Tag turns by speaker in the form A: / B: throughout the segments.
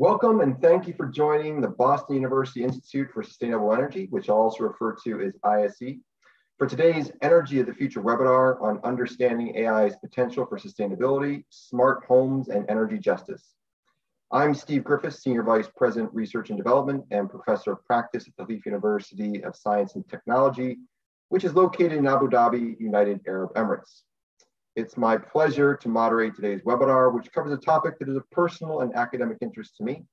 A: Welcome and thank you for joining the Boston University Institute for Sustainable Energy, which I also refer to as ISE, for today's Energy of the Future webinar on understanding AI's potential for sustainability, smart homes, and energy justice. I'm Steve Griffiths, Senior Vice President, Research and Development and Professor of Practice at the Khalifa University of Science and Technology, which is located in Abu Dhabi, United Arab Emirates. It's my pleasure to moderate today's webinar, which covers a topic that is of personal and academic interest to me.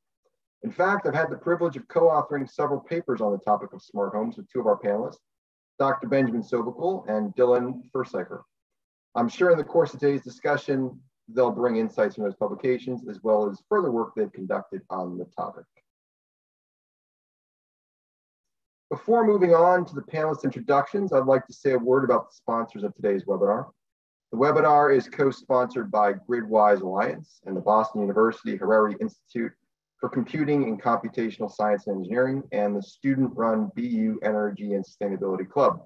A: In fact, I've had the privilege of co-authoring several papers on the topic of smart homes with two of our panelists, Dr. Benjamin Sovacool and Dylan Furszyfer. I'm sure in the course of today's discussion, they'll bring insights from those publications as well as further work they've conducted on the topic. Before moving on to the panelists' introductions, I'd like to say a word about the sponsors of today's webinar. The webinar is co-sponsored by GridWise Alliance and the Boston University Hariri Institute for Computing and Computational Science and Engineering and the student-run BU Energy and Sustainability Club.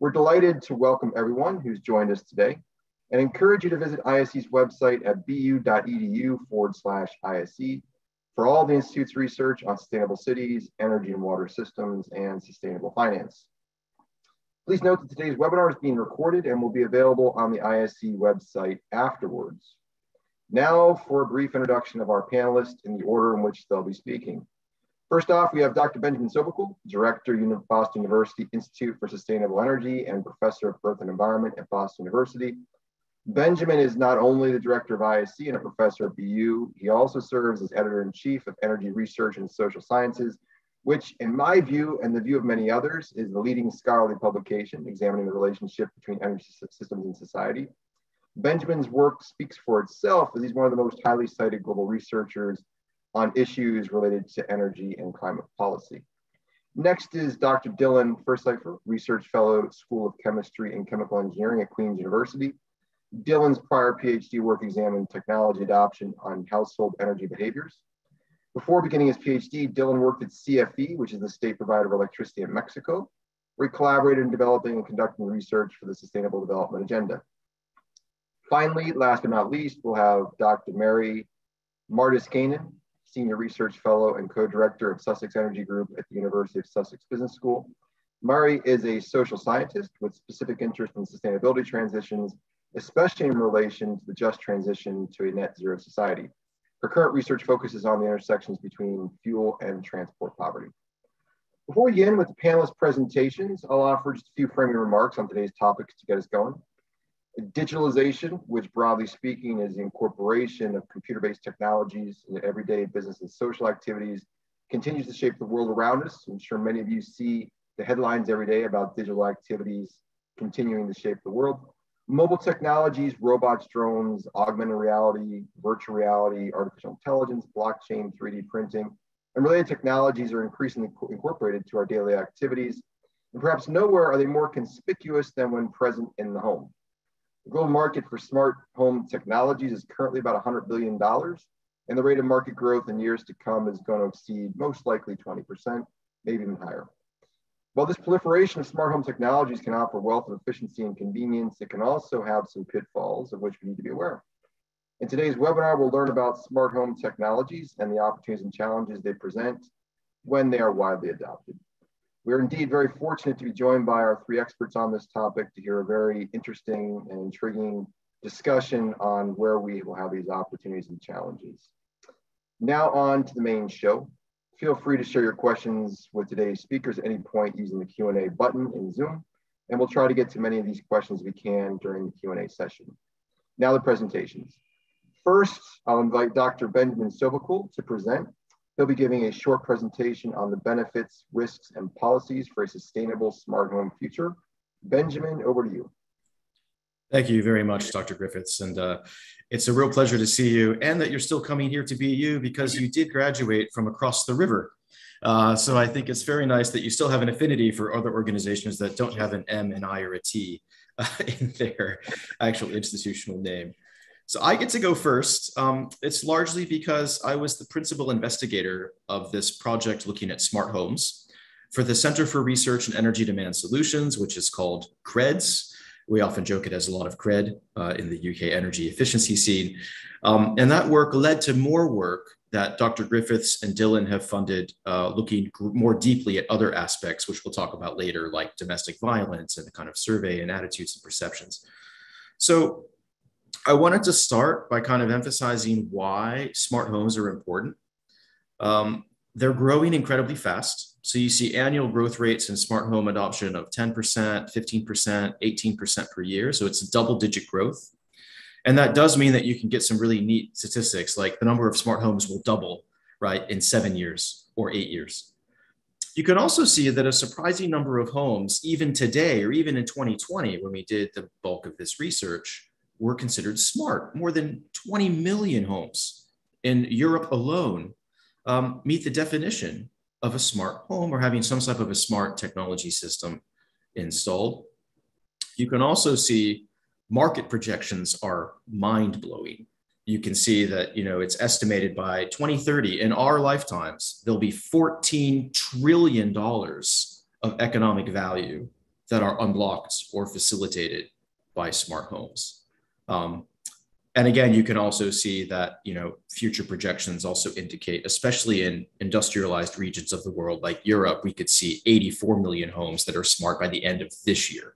A: We're delighted to welcome everyone who's joined us today and encourage you to visit ISE's website at bu.edu forward slash ISE for all the Institute's research on sustainable cities, energy and water systems, and sustainable finance. Please note that today's webinar is being recorded and will be available on the ISE website afterwards. Now for a brief introduction of our panelists in the order in which they'll be speaking. First off, we have Dr. Benjamin Sovacool, Director, of Boston University Institute for Sustainable Energy and Professor of Earth and Environment at Boston University. Benjamin is not only the Director of ISE and a Professor at BU, he also serves as Editor-in-Chief of Energy Research and Social Sciences which in my view and the view of many others is the leading scholarly publication examining the relationship between energy systems and society. Benjamin's work speaks for itself as he's one of the most highly cited global researchers on issues related to energy and climate policy. Next is Dr. Dylan Furszyfer, Research Fellow, School of Chemistry and Chemical Engineering at Queen's University. Dylan's prior PhD work examined technology adoption on household energy behaviors. Before beginning his PhD, Dylan worked at CFE, which is the state provider of electricity in Mexico, where he collaborated in developing and conducting research for the Sustainable Development Agenda. Finally, last but not least, we'll have Dr. Mari Martiskainen, Senior Research Fellow and Co-Director of Sussex Energy Group at the University of Sussex Business School. Mari is a social scientist with specific interest in sustainability transitions, especially in relation to the just transition to a net zero society. Her current research focuses on the intersections between fuel and transport poverty. Before we begin with the panelists' presentations, I'll offer just a few framing remarks on today's topics to get us going. Digitalization, which broadly speaking is the incorporation of computer-based technologies into everyday business and social activities, continues to shape the world around us. I'm sure many of you see the headlines every day about digital activities continuing to shape the world. Mobile technologies, robots, drones, augmented reality, virtual reality, artificial intelligence, blockchain, 3D printing, and related technologies are increasingly incorporated to our daily activities. And perhaps nowhere are they more conspicuous than when present in the home. The global market for smart home technologies is currently about $100 billion, and the rate of market growth in years to come is going to exceed most likely 20%, maybe even higher. While this proliferation of smart home technologies can offer wealth of efficiency and convenience, it can also have some pitfalls of which we need to be aware. In today's webinar, we'll learn about smart home technologies and the opportunities and challenges they present when they are widely adopted. We're indeed very fortunate to be joined by our three experts on this topic to hear a very interesting and intriguing discussion on where we will have these opportunities and challenges. Now on to the main show. Feel free to share your questions with today's speakers at any point using the Q&A button in Zoom, and we'll try to get to many of these questions we can during the Q&A session. Now the presentations. First, I'll invite Dr. Benjamin Sovacool to present. He'll be giving a short presentation on the benefits, risks, and policies for a sustainable smart home future. Benjamin, over to you.
B: Thank you very much, Dr. Griffiths. And uh, it's a real pleasure to see you and that you're still coming here to BU because you did graduate from across the river. Uh, so I think it's very nice that you still have an affinity for other organizations that don't have an M, an I, or a T uh, in their actual institutional name. So I get to go first. Um, it's largely because I was the principal investigator of this project looking at smart homes for the Center for Research and Energy Demand Solutions, which is called CREDS. We often joke it has a lot of cred uh, in the UK energy efficiency scene. Um, and that work led to more work that Dr. Griffiths and Dylan have funded uh, looking more deeply at other aspects, which we'll talk about later, like domestic violence and the kind of survey and attitudes and perceptions. So I wanted to start by kind of emphasizing why smart homes are important. Um, they're growing incredibly fast. So you see annual growth rates in smart home adoption of 10%, 15%, 18% per year. So it's a double digit growth. And that does mean that you can get some really neat statistics like the number of smart homes will double, right, in seven years or eight years. You can also see that a surprising number of homes, even today or even in 2020, when we did the bulk of this research, were considered smart. More than 20 million homes in Europe alone um, meet the definition of a smart home or having some type of a smart technology system installed. You can also see market projections are mind blowing. You can see that you know it's estimated by 2030 in our lifetimes there'll be 14 trillion dollars of economic value that are unlocked or facilitated by smart homes. Um, and again, you can also see that you know future projections also indicate, especially in industrialized regions of the world like Europe, we could see 84 million homes that are smart by the end of this year.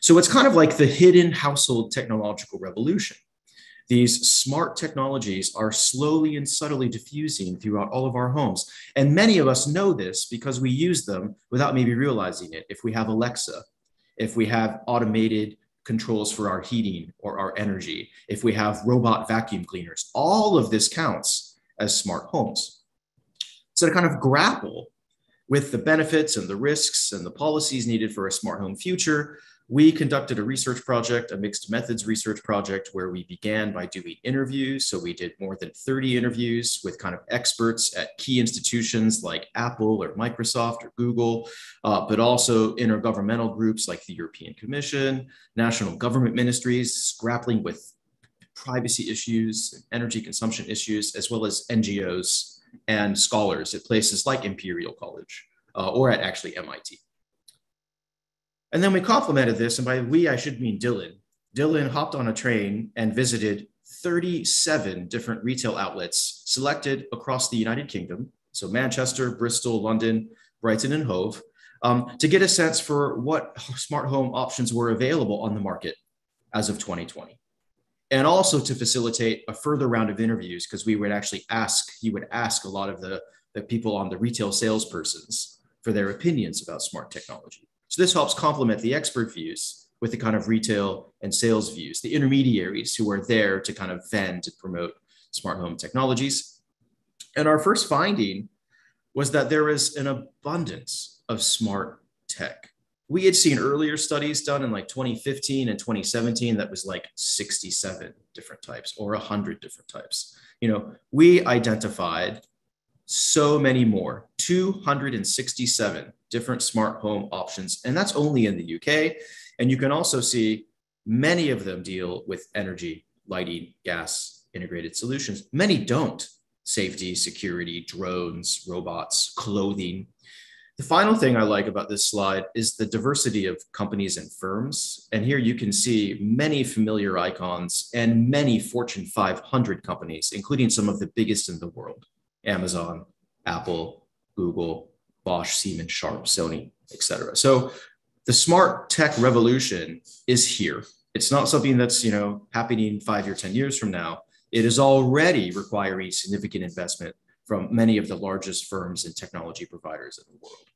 B: So it's kind of like the hidden household technological revolution. These smart technologies are slowly and subtly diffusing throughout all of our homes. And many of us know this because we use them without maybe realizing it. If we have Alexa, if we have automated controls for our heating or our energy, if we have robot vacuum cleaners, all of this counts as smart homes. So to kind of grapple with the benefits and the risks and the policies needed for a smart home future, we conducted a research project, a mixed methods research project, where we began by doing interviews. So we did more than 30 interviews with kind of experts at key institutions like Apple or Microsoft or Google, uh, but also intergovernmental groups like the European Commission, national government ministries grappling with privacy issues, energy consumption issues, as well as NGOs and scholars at places like Imperial College uh, or at actually MIT. And then we complemented this, and by we, I should mean Dylan. Dylan hopped on a train and visited 37 different retail outlets selected across the United Kingdom. So Manchester, Bristol, London, Brighton, and Hove, um, to get a sense for what smart home options were available on the market as of 2020. And also to facilitate a further round of interviews, because we would actually ask, he would ask a lot of the, the people on the retail salespersons for their opinions about smart technology. So this helps complement the expert views with the kind of retail and sales views, the intermediaries who are there to kind of vend and promote smart home technologies. And our first finding was that there is an abundance of smart tech. We had seen earlier studies done in like 2015 and 2017 that was like 67 different types or 100 different types. You know, we identified so many more 267 different smart home options and that's only in the uk and you can also see many of them deal with energy lighting gas integrated solutions. Many don't. Safety security drones robots clothing. The final thing i like about this slide is the diversity of companies and firms. And here you can see many familiar icons and many fortune 500 companies including some of the biggest in the world Amazon, Apple, Google, Bosch, Siemens, Sharp, Sony, etc. So the smart tech revolution is here. It's not something that's you know happening five or ten years from now. It is already requiring significant investment from many of the largest firms and technology providers in the world.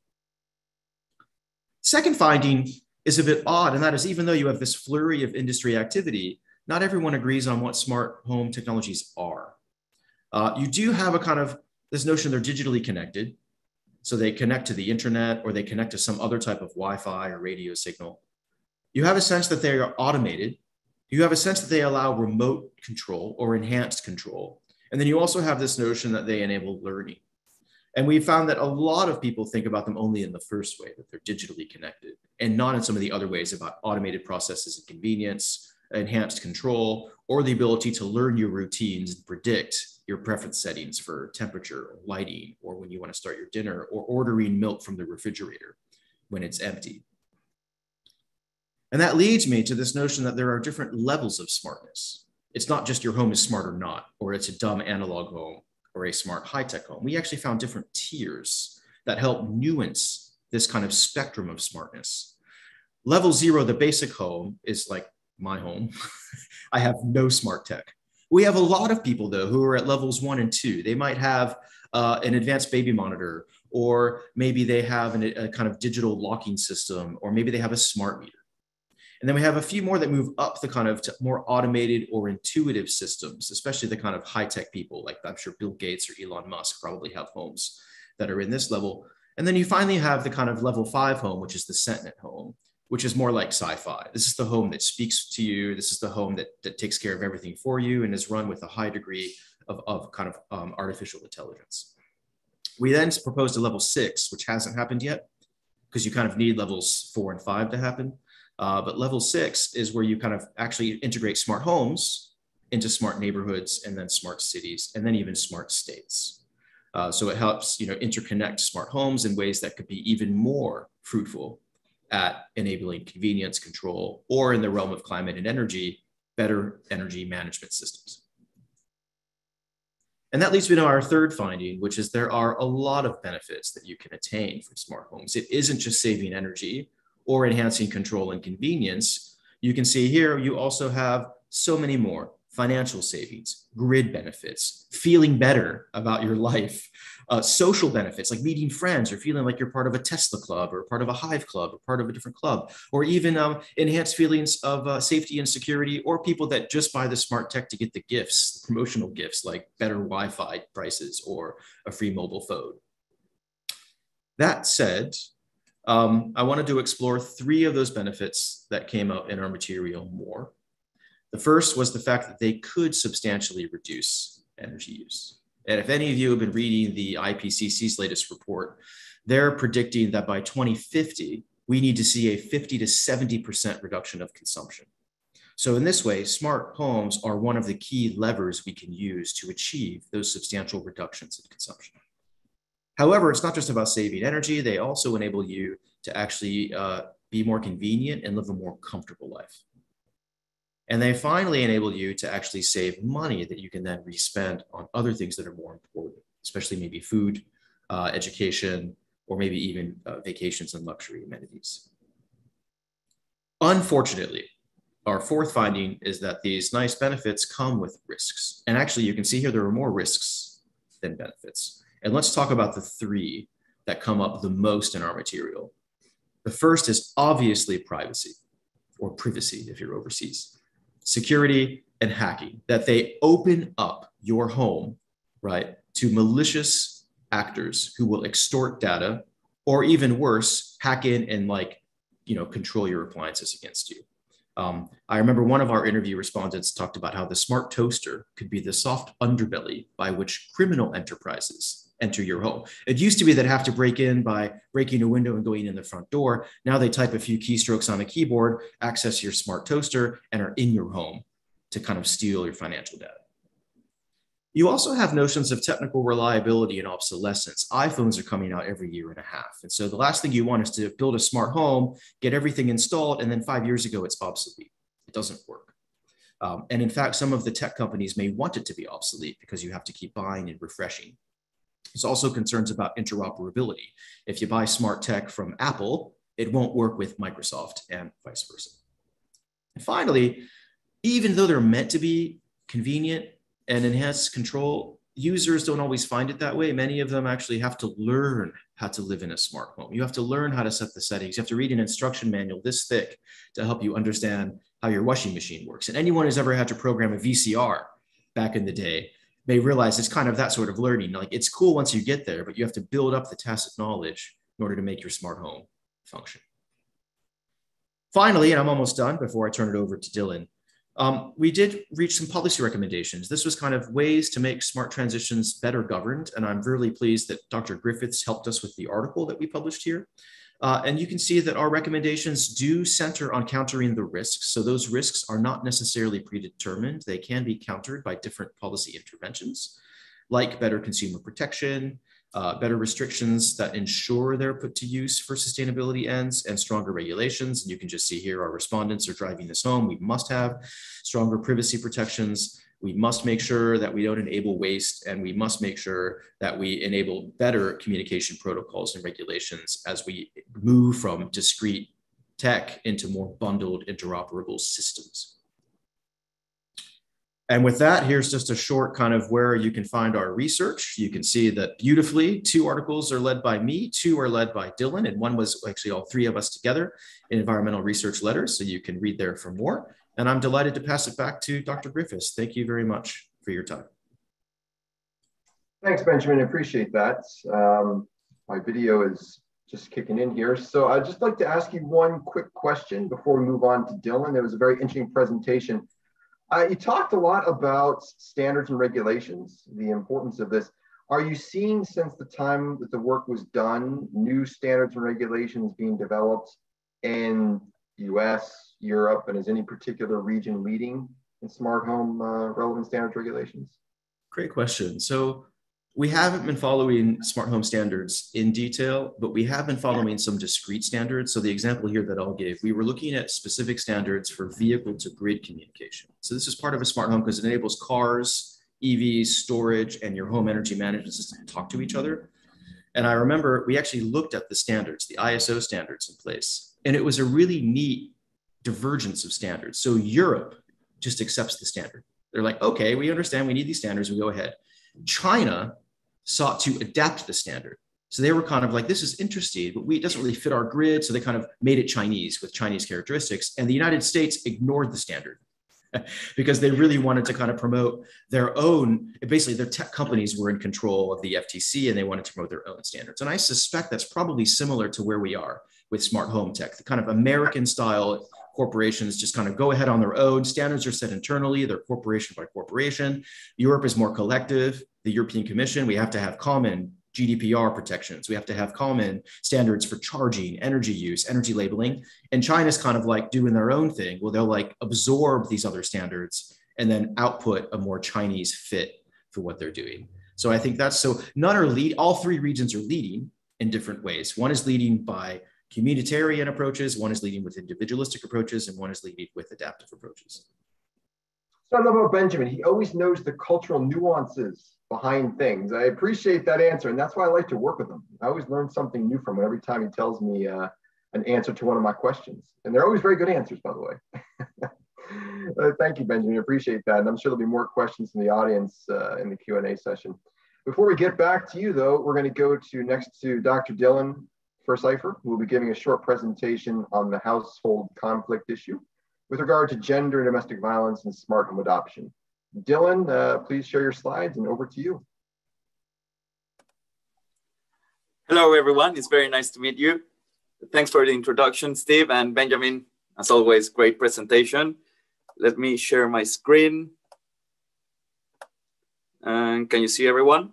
B: Second finding is a bit odd, and that is even though you have this flurry of industry activity, not everyone agrees on what smart home technologies are. Uh, you do have a kind of this notion they're digitally connected. So they connect to the internet or they connect to some other type of Wi Fi or radio signal. You have a sense that they are automated. You have a sense that they allow remote control or enhanced control. And then you also have this notion that they enable learning. And we found that a lot of people think about them only in the first way, that they're digitally connected, and not in some of the other ways about automated processes and convenience, enhanced control, or the ability to learn your routines and predict your preference settings for temperature or lighting, or when you want to start your dinner, or ordering milk from the refrigerator when it's empty. And that leads me to this notion that there are different levels of smartness. It's not just your home is smart or not, or it's a dumb analog home or a smart high tech home. We actually found different tiers that help nuance this kind of spectrum of smartness. Level zero, the basic home, is like my home. I have no smart tech. We have a lot of people, though, who are at levels one and two. They might have uh, an advanced baby monitor, or maybe they have an, a kind of digital locking system, or maybe they have a smart meter. And then we have a few more that move up the kind of more automated or intuitive systems, especially the kind of high tech people, like I'm sure Bill Gates or Elon Musk probably have homes that are in this level. And then you finally have the kind of level five home, which is the Sentinel home, which is more like sci-fi. This is the home that speaks to you. This is the home that, that takes care of everything for you and is run with a high degree of, of kind of um, artificial intelligence. We then proposed a level six, which hasn't happened yet because you kind of need levels four and five to happen. Uh, but level six is where you kind of actually integrate smart homes into smart neighborhoods and then smart cities and then even smart states. Uh, so it helps you know interconnect smart homes in ways that could be even more fruitful at enabling convenience control or in the realm of climate and energy, better energy management systems. And that leads me to our third finding, which is there are a lot of benefits that you can attain from smart homes. It isn't just saving energy or enhancing control and convenience. You can see here, you also have so many more financial savings, grid benefits, feeling better about your life, uh, social benefits like meeting friends or feeling like you're part of a Tesla club or part of a Hive club or part of a different club, or even um, enhanced feelings of uh, safety and security, or people that just buy the smart tech to get the gifts, promotional gifts like better Wi Fi prices or a free mobile phone. That said, um, I wanted to explore three of those benefits that came out in our material more. The first was the fact that they could substantially reduce energy use. And if any of you have been reading the IPCC's latest report, they're predicting that by 2050, we need to see a 50 to 70% reduction of consumption. So, in this way, smart homes are one of the key levers we can use to achieve those substantial reductions in consumption. However, it's not just about saving energy, they also enable you to actually uh, be more convenient and live a more comfortable life. And they finally enable you to actually save money that you can then respend on other things that are more important, especially maybe food, uh, education, or maybe even uh, vacations and luxury amenities. Unfortunately, our fourth finding is that these nice benefits come with risks. And actually, you can see here there are more risks than benefits. And let's talk about the three that come up the most in our material. The first is obviously privacy or privacy if you're overseas security, and hacking, that they open up your home, right, to malicious actors who will extort data or even worse, hack in and like, you know, control your appliances against you. Um, I remember one of our interview respondents talked about how the smart toaster could be the soft underbelly by which criminal enterprises enter your home. It used to be that have to break in by breaking a window and going in the front door. Now they type a few keystrokes on a keyboard, access your smart toaster, and are in your home to kind of steal your financial data. You also have notions of technical reliability and obsolescence. iPhones are coming out every year and a half. And so the last thing you want is to build a smart home, get everything installed, and then five years ago it's obsolete. It doesn't work. Um, and in fact, some of the tech companies may want it to be obsolete because you have to keep buying and refreshing there's also concerns about interoperability. If you buy smart tech from Apple, it won't work with Microsoft and vice versa. And finally, even though they're meant to be convenient and enhanced control, users don't always find it that way. Many of them actually have to learn how to live in a smart home. You have to learn how to set the settings. You have to read an instruction manual this thick to help you understand how your washing machine works. And anyone who's ever had to program a VCR back in the day may realize it's kind of that sort of learning. Like it's cool once you get there, but you have to build up the tacit knowledge in order to make your smart home function. Finally, and I'm almost done before I turn it over to Dylan, um, we did reach some policy recommendations. This was kind of ways to make smart transitions better governed. And I'm really pleased that Dr. Griffiths helped us with the article that we published here. Uh, and you can see that our recommendations do center on countering the risks. So those risks are not necessarily predetermined. They can be countered by different policy interventions, like better consumer protection, uh, better restrictions that ensure they're put to use for sustainability ends, and stronger regulations. And you can just see here our respondents are driving this home. We must have stronger privacy protections. We must make sure that we don't enable waste, and we must make sure that we enable better communication protocols and regulations as we move from discrete tech into more bundled interoperable systems. And with that, here's just a short kind of where you can find our research. You can see that beautifully, two articles are led by me, two are led by Dylan, and one was actually all three of us together in environmental research letters. So you can read there for more. And I'm delighted to pass it back to Dr. Griffiths. Thank you very much for your time.
A: Thanks, Benjamin. I appreciate that. Um, my video is just kicking in here. So I'd just like to ask you one quick question before we move on to Dylan. It was a very interesting presentation uh, you talked a lot about standards and regulations, the importance of this. Are you seeing since the time that the work was done, new standards and regulations being developed in US, Europe, and is any particular region leading in smart home uh, relevant standards regulations?
B: Great question. So we haven't been following smart home standards in detail, but we have been following some discrete standards. So the example here that I'll give, we were looking at specific standards for vehicle to grid communication. So this is part of a smart home because it enables cars, EVs, storage, and your home energy management system to talk to each other. And I remember we actually looked at the standards, the ISO standards in place, and it was a really neat divergence of standards. So Europe just accepts the standard. They're like, okay, we understand we need these standards, we go ahead. China sought to adapt the standard. So they were kind of like, this is interesting, but we, it doesn't really fit our grid. So they kind of made it Chinese with Chinese characteristics. And the United States ignored the standard because they really wanted to kind of promote their own, basically their tech companies were in control of the FTC and they wanted to promote their own standards. And I suspect that's probably similar to where we are with smart home tech, the kind of American style corporations just kind of go ahead on their own. Standards are set internally, they're corporation by corporation. Europe is more collective. The European Commission, we have to have common GDPR protections. We have to have common standards for charging, energy use, energy labeling. And China's kind of like doing their own thing. Well, they'll like absorb these other standards and then output a more Chinese fit for what they're doing. So I think that's so none are lead, all three regions are leading in different ways. One is leading by communitarian approaches, one is leading with individualistic approaches, and one is leading with adaptive approaches.
A: So I love about Benjamin. He always knows the cultural nuances behind things. I appreciate that answer, and that's why I like to work with him. I always learn something new from him every time he tells me uh, an answer to one of my questions, and they're always very good answers, by the way. uh, thank you, Benjamin. I appreciate that, and I'm sure there'll be more questions from the audience uh, in the Q and A session. Before we get back to you, though, we're going to go to next to Dr. Dylan Furszyfer, who will be giving a short presentation on the household conflict issue with regard to gender domestic violence and smart home adoption. Dylan, uh, please share your slides and over to you.
C: Hello, everyone. It's very nice to meet you. Thanks for the introduction, Steve and Benjamin. As always, great presentation. Let me share my screen. And can you see everyone?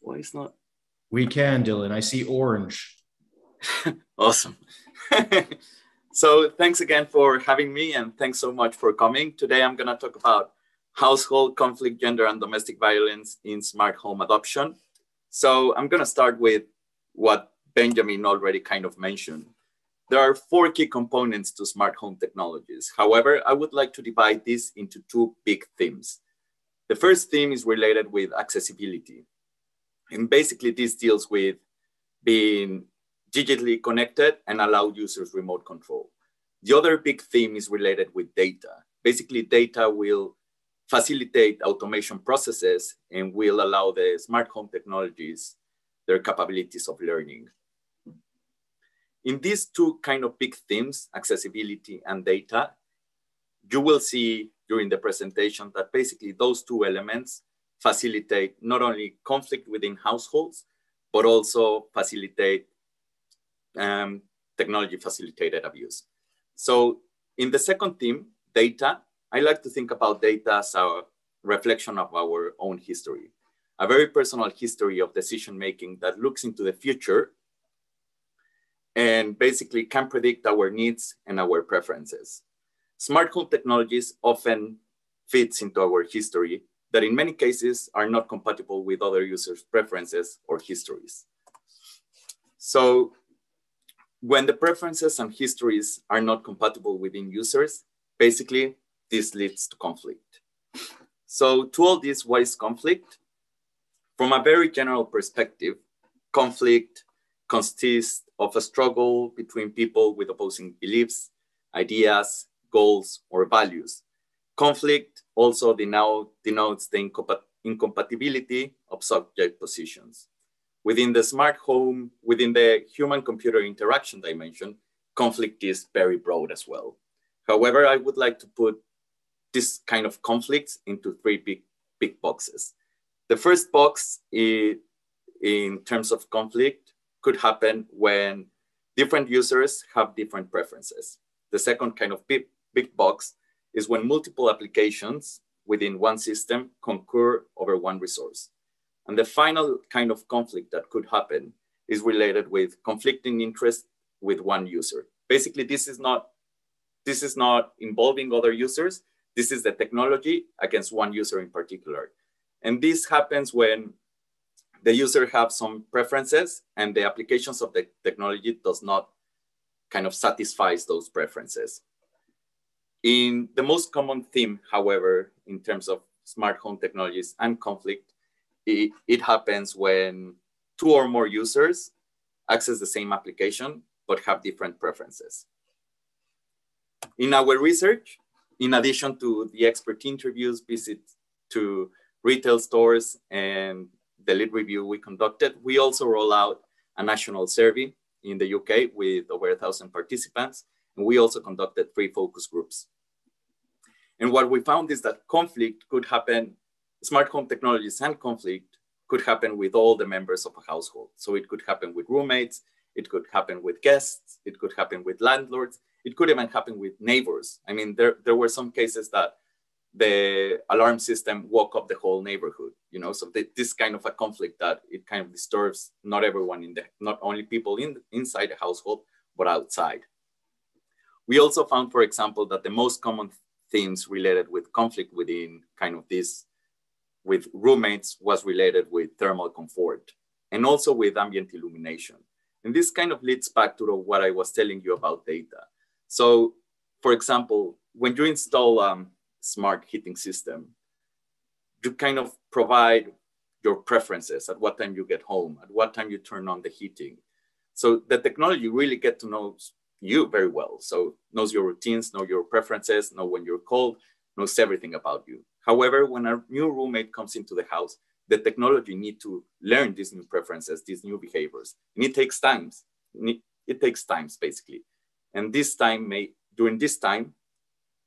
C: Why is not?
B: We can, Dylan. I see orange.
C: awesome. so thanks again for having me and thanks so much for coming. Today I'm going to talk about household conflict, gender, and domestic violence in smart home adoption. So I'm going to start with what Benjamin already kind of mentioned. There are four key components to smart home technologies. However, I would like to divide this into two big themes. The first theme is related with accessibility. And basically this deals with being digitally connected and allow users remote control. The other big theme is related with data. Basically data will facilitate automation processes and will allow the smart home technologies their capabilities of learning. In these two kind of big themes, accessibility and data, you will see during the presentation that basically those two elements facilitate not only conflict within households, but also facilitate um, technology facilitated abuse. So in the second theme, data, I like to think about data as a reflection of our own history, a very personal history of decision making that looks into the future and basically can predict our needs and our preferences. Smart home technologies often fits into our history that in many cases are not compatible with other users' preferences or histories. So when the preferences and histories are not compatible within users, basically this leads to conflict. So to all this, what is conflict? From a very general perspective, conflict consists of a struggle between people with opposing beliefs, ideas, goals, or values. Conflict also denotes the incompatibility of subject positions. Within the smart home, within the human-computer interaction dimension, conflict is very broad as well. However, I would like to put this kind of conflicts into three big, big boxes. The first box is, in terms of conflict could happen when different users have different preferences. The second kind of big, big box is when multiple applications within one system concur over one resource. And the final kind of conflict that could happen is related with conflicting interest with one user. Basically, this is not this is not involving other users. This is the technology against one user in particular. And this happens when the user have some preferences and the applications of the technology does not kind of satisfies those preferences. In the most common theme, however, in terms of smart home technologies and conflict, it, it happens when two or more users access the same application but have different preferences. In our research, in addition to the expert interviews, visits to retail stores, and the lit review we conducted, we also roll out a national survey in the UK with over a thousand participants. And we also conducted three focus groups. And what we found is that conflict could happen, smart home technologies and conflict could happen with all the members of a household. So it could happen with roommates, it could happen with guests, it could happen with landlords, it could even happen with neighbors. I mean, there, there were some cases that the alarm system woke up the whole neighborhood, you know, so the, this kind of a conflict that it kind of disturbs not everyone in the, not only people in inside the household, but outside. We also found, for example, that the most common themes related with conflict within kind of this, with roommates was related with thermal comfort and also with ambient illumination. And this kind of leads back to what I was telling you about data. So for example, when you install a smart heating system, you kind of provide your preferences at what time you get home, at what time you turn on the heating. So the technology really get to know you very well. So knows your routines, know your preferences, know when you're cold, knows everything about you. However, when a new roommate comes into the house, the technology need to learn these new preferences, these new behaviors. And it takes times. It takes times basically. And this time may, during this time,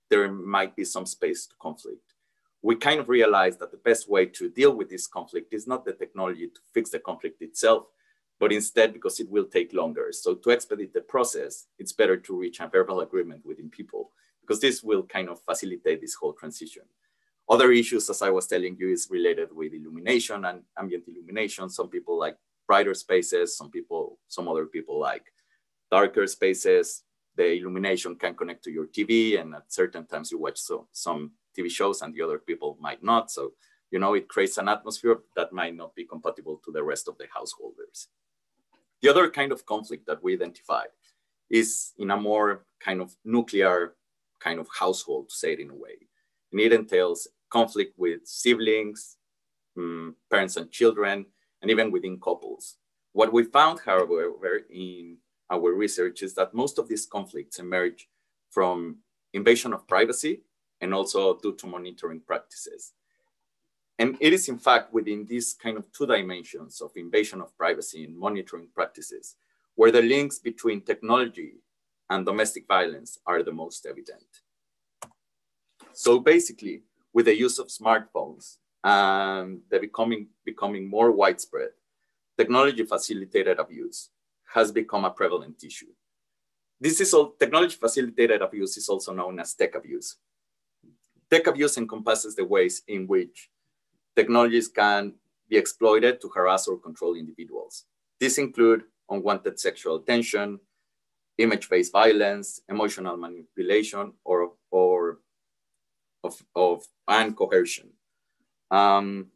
C: there might be some space to conflict. We kind of realize that the best way to deal with this conflict is not the technology to fix the conflict itself, but instead because it will take longer. So to expedite the process, it's better to reach a verbal agreement within people because this will kind of facilitate this whole transition. Other issues, as I was telling you, is related with illumination and ambient illumination. Some people like brighter spaces, some people, some other people like darker spaces the illumination can connect to your TV, and at certain times you watch so, some TV shows and the other people might not. So, you know, it creates an atmosphere that might not be compatible to the rest of the householders. The other kind of conflict that we identified is in a more kind of nuclear kind of household, to say it in a way. And it entails conflict with siblings, um, parents and children, and even within couples. What we found, however, in our research is that most of these conflicts emerge from invasion of privacy and also due to monitoring practices. And it is in fact within these kind of two dimensions of invasion of privacy and monitoring practices where the links between technology and domestic violence are the most evident. So basically, with the use of smartphones and the becoming, becoming more widespread, technology facilitated abuse has become a prevalent issue. This is all technology facilitated abuse is also known as tech abuse. Tech abuse encompasses the ways in which technologies can be exploited to harass or control individuals. These include unwanted sexual attention, image-based violence, emotional manipulation, or, or of, of and coercion. Um,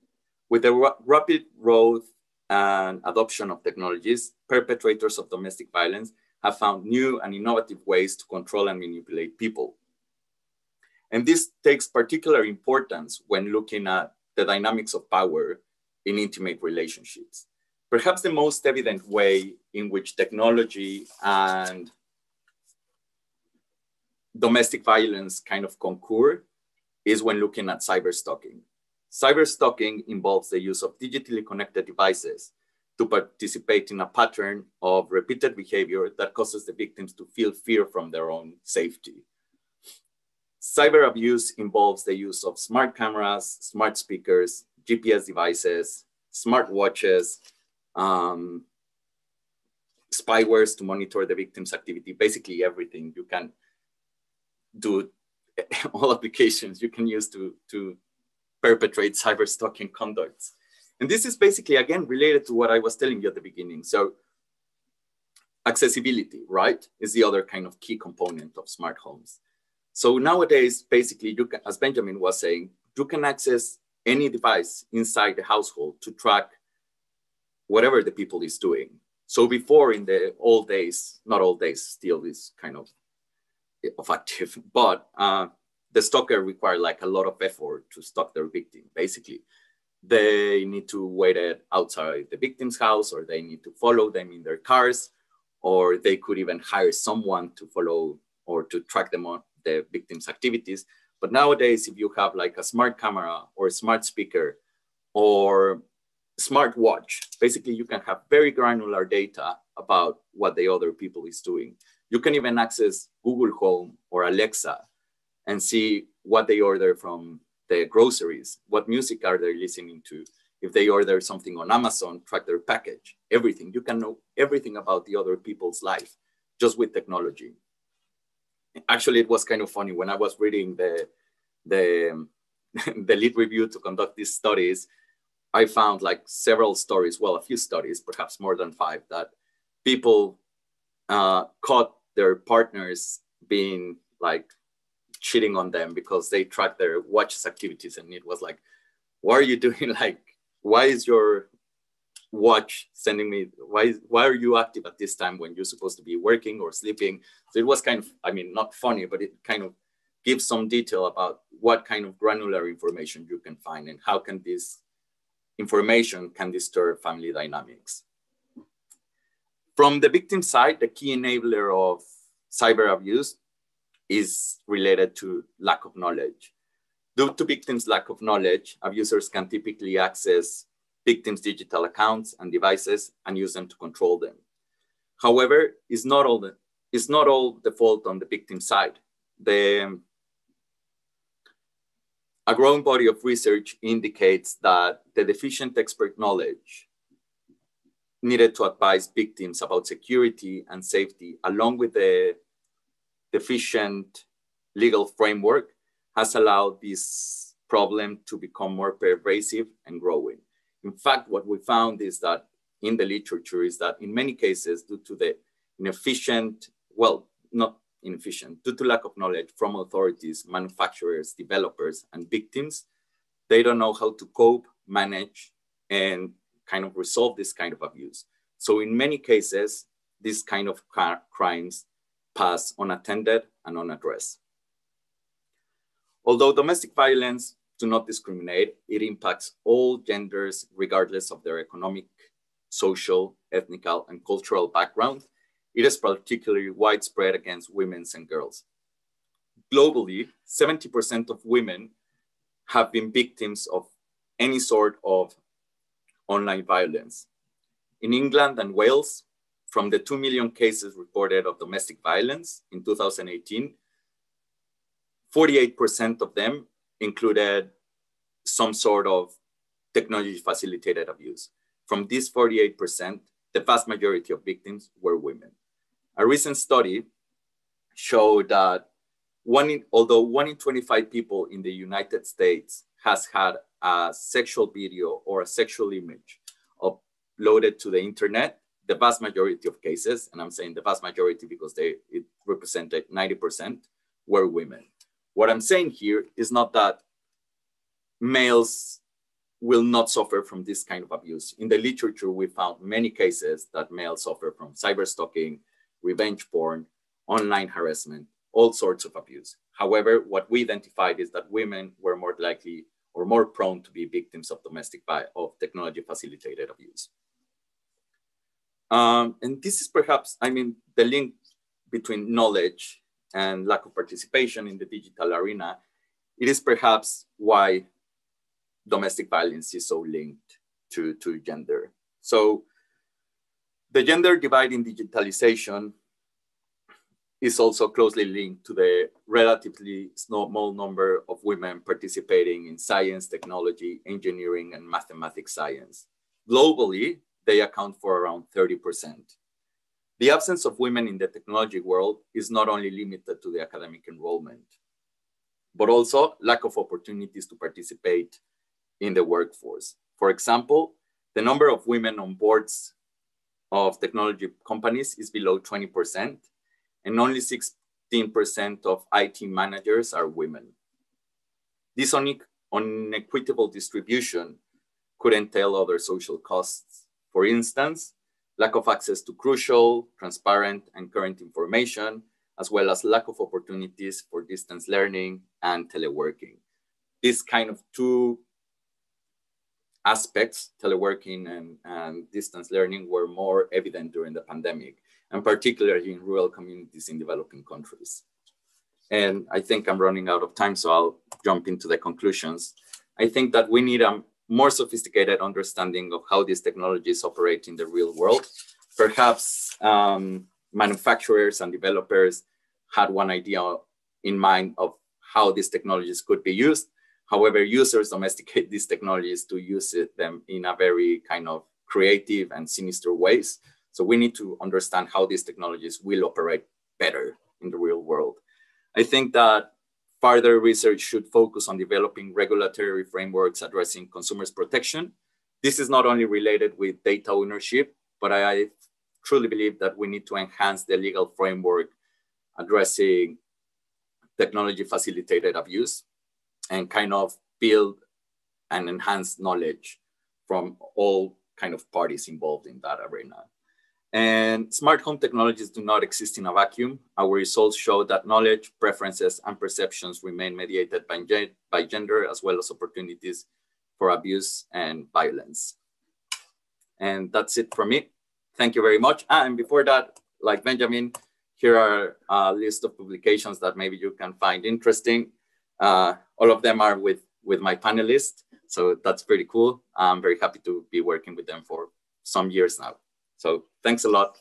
C: with the rapid growth and adoption of technologies, perpetrators of domestic violence have found new and innovative ways to control and manipulate people. And this takes particular importance when looking at the dynamics of power in intimate relationships. Perhaps the most evident way in which technology and domestic violence kind of concur is when looking at cyber stalking. Cyber stalking involves the use of digitally connected devices to participate in a pattern of repeated behavior that causes the victims to feel fear from their own safety. Cyber abuse involves the use of smart cameras, smart speakers, GPS devices, smart watches, um, spywares to monitor the victim's activity, basically everything you can do, all applications you can use to, to perpetrate cyber stalking conducts. And this is basically, again, related to what I was telling you at the beginning. So accessibility, right, is the other kind of key component of smart homes. So nowadays, basically, you can, as Benjamin was saying, you can access any device inside the household to track whatever the people is doing. So before in the old days, not old days, still is kind of active, but uh, the stalker require like a lot of effort to stalk their victim. Basically, they need to wait outside the victim's house, or they need to follow them in their cars, or they could even hire someone to follow or to track them on the victim's activities. But nowadays, if you have like a smart camera or a smart speaker or smart watch, basically you can have very granular data about what the other people is doing. You can even access Google Home or Alexa and see what they order from the groceries, what music are they listening to, if they order something on Amazon, track their package, everything. You can know everything about the other people's life just with technology. Actually, it was kind of funny when I was reading the the the lit review to conduct these studies. I found like several stories, well, a few studies, perhaps more than five, that people uh, caught their partners being like cheating on them because they track their watches activities and it was like why are you doing like why is your watch sending me why why are you active at this time when you're supposed to be working or sleeping so it was kind of i mean not funny but it kind of gives some detail about what kind of granular information you can find and how can this information can disturb family dynamics from the victim side the key enabler of cyber abuse is related to lack of knowledge. Due to victims' lack of knowledge, abusers can typically access victims' digital accounts and devices and use them to control them. However, it's not all the, it's not all the fault on the victim side. The, a growing body of research indicates that the deficient expert knowledge needed to advise victims about security and safety, along with the deficient legal framework has allowed this problem to become more pervasive and growing. In fact, what we found is that in the literature is that in many cases, due to the inefficient, well, not inefficient, due to lack of knowledge from authorities, manufacturers, developers, and victims, they don't know how to cope, manage, and kind of resolve this kind of abuse. So in many cases, these kind of crimes pass unattended and unaddressed. Although domestic violence do not discriminate, it impacts all genders regardless of their economic, social, ethnical, and cultural background. It is particularly widespread against women and girls. Globally, 70% of women have been victims of any sort of online violence. In England and Wales, from the 2 million cases reported of domestic violence in 2018, 48% of them included some sort of technology facilitated abuse. From these 48%, the vast majority of victims were women. A recent study showed that one in, although one in 25 people in the United States has had a sexual video or a sexual image uploaded to the internet, the vast majority of cases, and I'm saying the vast majority because they it represented 90%, were women. What I'm saying here is not that males will not suffer from this kind of abuse. In the literature, we found many cases that males suffer from cyber stalking, revenge porn, online harassment, all sorts of abuse. However, what we identified is that women were more likely or more prone to be victims of domestic by of technology facilitated abuse. Um, and this is perhaps, I mean, the link between knowledge and lack of participation in the digital arena. It is perhaps why domestic violence is so linked to, to gender. So the gender divide in digitalization is also closely linked to the relatively small number of women participating in science, technology, engineering, and mathematics science. Globally, they account for around 30%. The absence of women in the technology world is not only limited to the academic enrollment, but also lack of opportunities to participate in the workforce. For example, the number of women on boards of technology companies is below 20%, and only 16% of IT managers are women. This unequitable distribution could entail other social costs. For instance, lack of access to crucial, transparent, and current information, as well as lack of opportunities for distance learning and teleworking. These kind of two aspects, teleworking and, and distance learning, were more evident during the pandemic, and particularly in rural communities in developing countries. And I think I'm running out of time, so I'll jump into the conclusions. I think that we need a more sophisticated understanding of how these technologies operate in the real world. Perhaps um, manufacturers and developers had one idea in mind of how these technologies could be used, However, users domesticate these technologies to use it, them in a very kind of creative and sinister ways. So we need to understand how these technologies will operate better in the real world. I think that further research should focus on developing regulatory frameworks addressing consumers' protection. This is not only related with data ownership, but I, truly believe that we need to enhance the legal framework addressing technology facilitated abuse and kind of build and enhance knowledge from all kind of parties involved in that arena. And smart home technologies do not exist in a vacuum. Our results show that knowledge, preferences, and perceptions remain mediated by, by gender as well as opportunities for abuse and violence. And that's it from me. Thank you very much. Ah, and before that, like Benjamin, here are a list of publications that maybe you can find interesting. Uh, all of them are with, with my panelists. So that's pretty cool. I'm very happy to be working with them for some years now. So thanks a lot.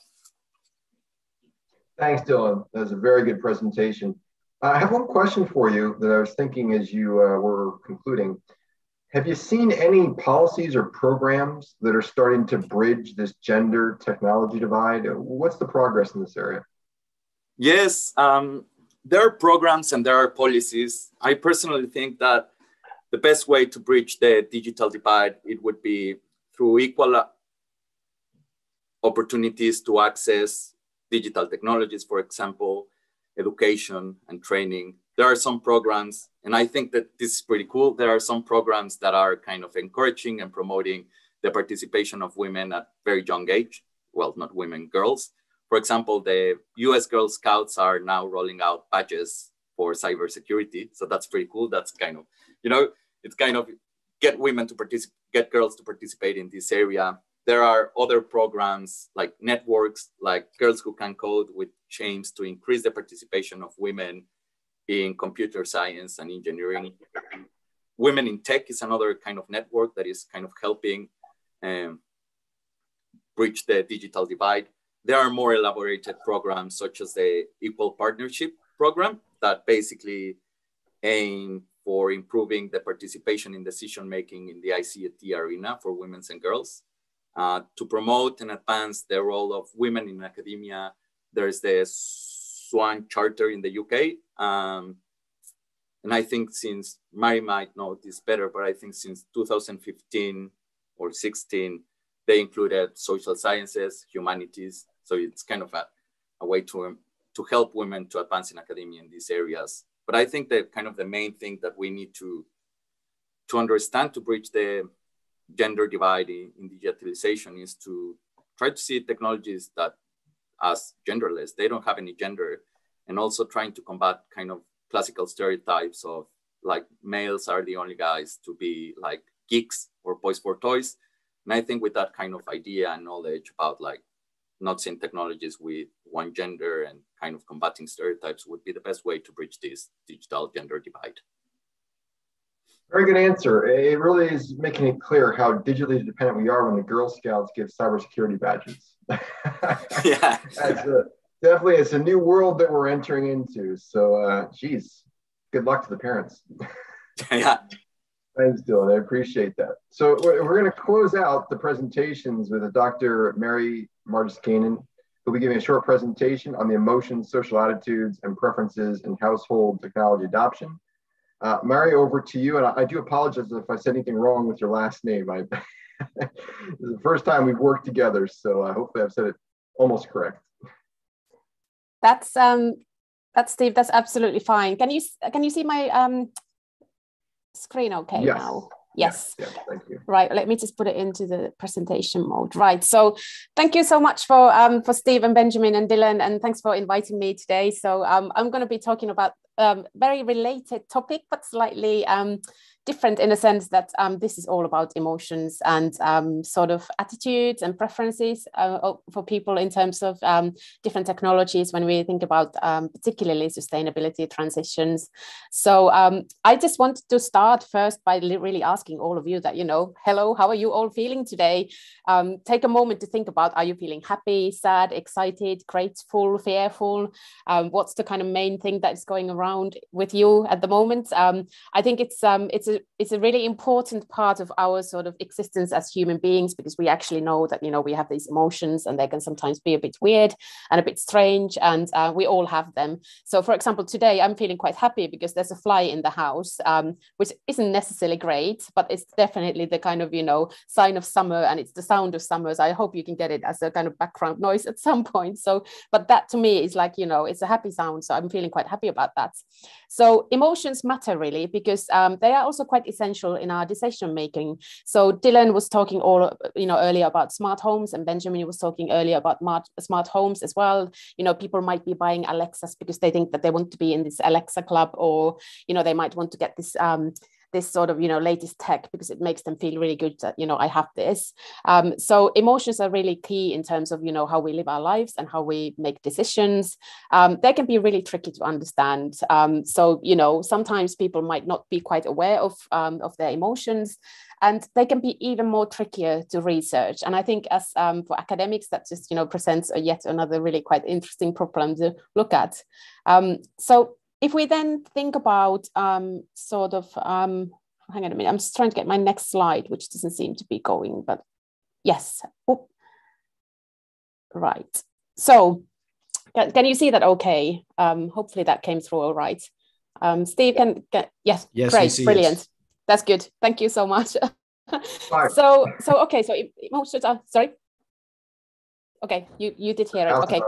A: Thanks, Dylan. That was a very good presentation. I have one question for you that I was thinking as you uh, were concluding. Have you seen any policies or programs that are starting to bridge this gender technology divide? What's the progress in this area?
C: Yes, um, there are programs and there are policies. I personally think that the best way to bridge the digital divide it would be through equal opportunities to access digital technologies, for example, education and training. There are some programs, and I think that this is pretty cool. There are some programs that are kind of encouraging and promoting the participation of women at very young age. Well, not women, girls. For example, the US Girl Scouts are now rolling out badges for cybersecurity. So that's pretty cool. That's kind of, you know, it's kind of get women to participate, get girls to participate in this area. There are other programs like networks, like Girls Who Can Code, which aims to increase the participation of women in computer science and engineering. Women in Tech is another kind of network that is kind of helping um, bridge the digital divide. There are more elaborated programs such as the Equal Partnership Program that basically aim for improving the participation in decision making in the ICT arena for women and girls. Uh, to promote and advance the role of women in academia, there's the SWAN Charter in the UK. Um, and I think since Mari might know this better, but I think since 2015 or 16, they included social sciences, humanities, so it's kind of a, a way to, to help women to advance in academia in these areas. But I think that kind of the main thing that we need to, to understand to bridge the gender divide in, in digitalization is to try to see technologies that as genderless, they don't have any gender, and also trying to combat kind of classical stereotypes of like males are the only guys to be like geeks or boys for toys. And I think with that kind of idea and knowledge about like not seeing technologies with one gender and kind of combating stereotypes would be the best way to bridge this digital gender divide.
A: Very good answer. It really is making it clear how digitally dependent we are when the Girl Scouts give cybersecurity badges.
C: yeah.
A: a, definitely, it's a new world that we're entering into. So, uh, geez, good luck to the parents.
C: yeah.
A: Thanks, Dylan. I appreciate that. So we're, going to close out the presentations with a Dr. Mari Margiskanen, who'll be giving a short presentation on the emotions, social attitudes, and preferences in household technology adoption. Uh, Mari, over to you. And I, I, do apologize if I said anything wrong with your last name. I, this is the first time we've worked together, so uh, hopefully I've said it almost correct.
D: That's um, that's Steve. That's absolutely fine. Can you can you see my um screen okay
A: yes.
D: now?
A: Yes. yes. thank you.
D: Right. Let me just put it into the presentation mode. Right. So thank you so much for um, for Steve and Benjamin and Dylan, and thanks for inviting me today. So um, I'm going to be talking about um, very related topic, but slightly um, different in a sense that um, this is all about emotions and um, sort of attitudes and preferences uh, for people in terms of um, different technologies when we think about um, particularly sustainability transitions. So um, I just wanted to start first by really asking all of you that, you know, hello, how are you all feeling today? Um, take a moment to think about, are you feeling happy, sad, excited, grateful, fearful? what's the kind of main thing that's going around with you at the moment? I think it's, it's a it's a really important part of our sort of existence as human beings because we actually know that you know we have these emotions and they can sometimes be a bit weird and a bit strange and uh, we all have them. So for example today i'm feeling quite happy because there's a fly in the house um, which isn't necessarily great but it's definitely the kind of you know sign of summer and it's the sound of summer so i hope you can get it as a kind of background noise at some point. So but that to me is like you know it's a happy sound. So i'm feeling quite happy about that. So emotions matter really because um, they are also quite essential in our decision making. So Dylan was talking all you know earlier about smart homes, and Benjamin was talking earlier about smart smart homes as well. You know, people might be buying Alexas because they think that they want to be in this Alexa club, or you know, they might want to get this um, this sort of you know latest tech because it makes them feel really good that you know i have this. Um, so emotions are really key in terms of you know how we live our lives and how we make decisions. Um, they can be really tricky to understand. Um, so you know sometimes people might not be quite aware of um, of their emotions and they can be even more trickier to research. And i think as um, for academics that just you know presents a yet another really quite interesting problem to look at. Um, so if we then think about um, sort of, um, hang on a minute, I'm just trying to get my next slide, which doesn't seem to be going, but yes. Oop. Right. So can, can you see that okay? Um, hopefully that came through all right. Um, Steve, can, can yes,
B: yes
D: great, brilliant. It. That's good. Thank you so much. so, so okay, so emotions are, sorry. Okay, you, you did hear it. Okay.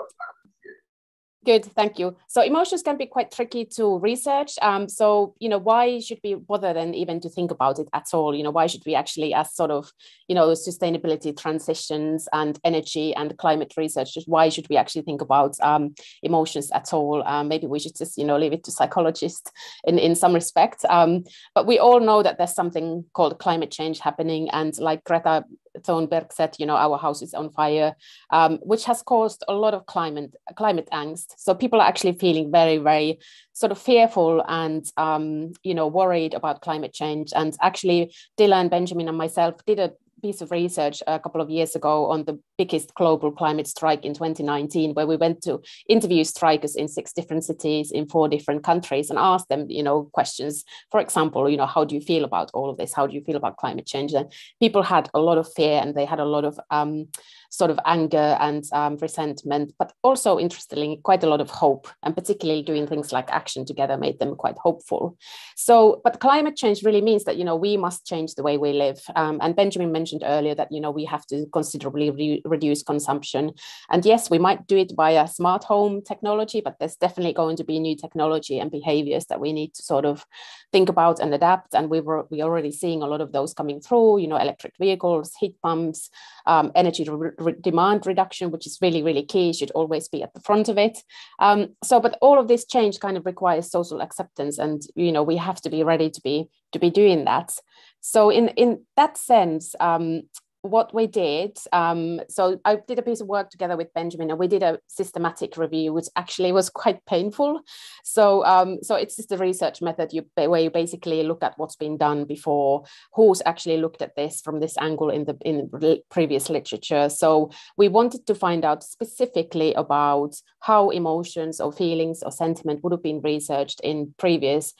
D: Good, thank you. So emotions can be quite tricky to research. Um, so, you know, why should we bother then even to think about it at all? You know, why should we actually, as sort of, you know, sustainability transitions and energy and climate research, why should we actually think about um, emotions at all? Um, maybe we should just, you know, leave it to psychologists in, in some respect. Um, but we all know that there's something called climate change happening. And like Greta Thunberg said, you know, our house is on fire, um, which has caused a lot of climate climate angst. So people are actually feeling very, very sort of fearful and um, you know worried about climate change. And actually, Dylan, Benjamin, and myself did a piece of research a couple of years ago on the biggest global climate strike in 2019, where we went to interview strikers in six different cities in four different countries and asked them, you know, questions. For example, you know, how do you feel about all of this? How do you feel about climate change? And people had a lot of fear and they had a lot of um, sort of anger and um, resentment, but also interestingly, quite a lot of hope. And particularly doing things like action together made them quite hopeful. So, but climate change really means that, you know, we must change the way we live. Um, and Benjamin mentioned earlier that, you know, we have to considerably re reduce consumption. And yes, we might do it via smart home technology, but there's definitely going to be new technology and behaviors that we need to sort of think about and adapt. And we were we already seeing a lot of those coming through. You know, electric vehicles, heat pumps, um, energy re re demand reduction, which is really really key. Should always be at the front of it. Um, so, but all of this change kind of requires social acceptance, and you know we have to be ready to be to be doing that. So in in that sense, um, what we did, um, so I did a piece of work together with Benjamin, and we did a systematic review, which actually was quite painful. So, um, so it's just a research method you, where you basically look at what's been done before, who's actually looked at this from this angle in the in previous literature. So, we wanted to find out specifically about how emotions or feelings or sentiment would have been researched in previous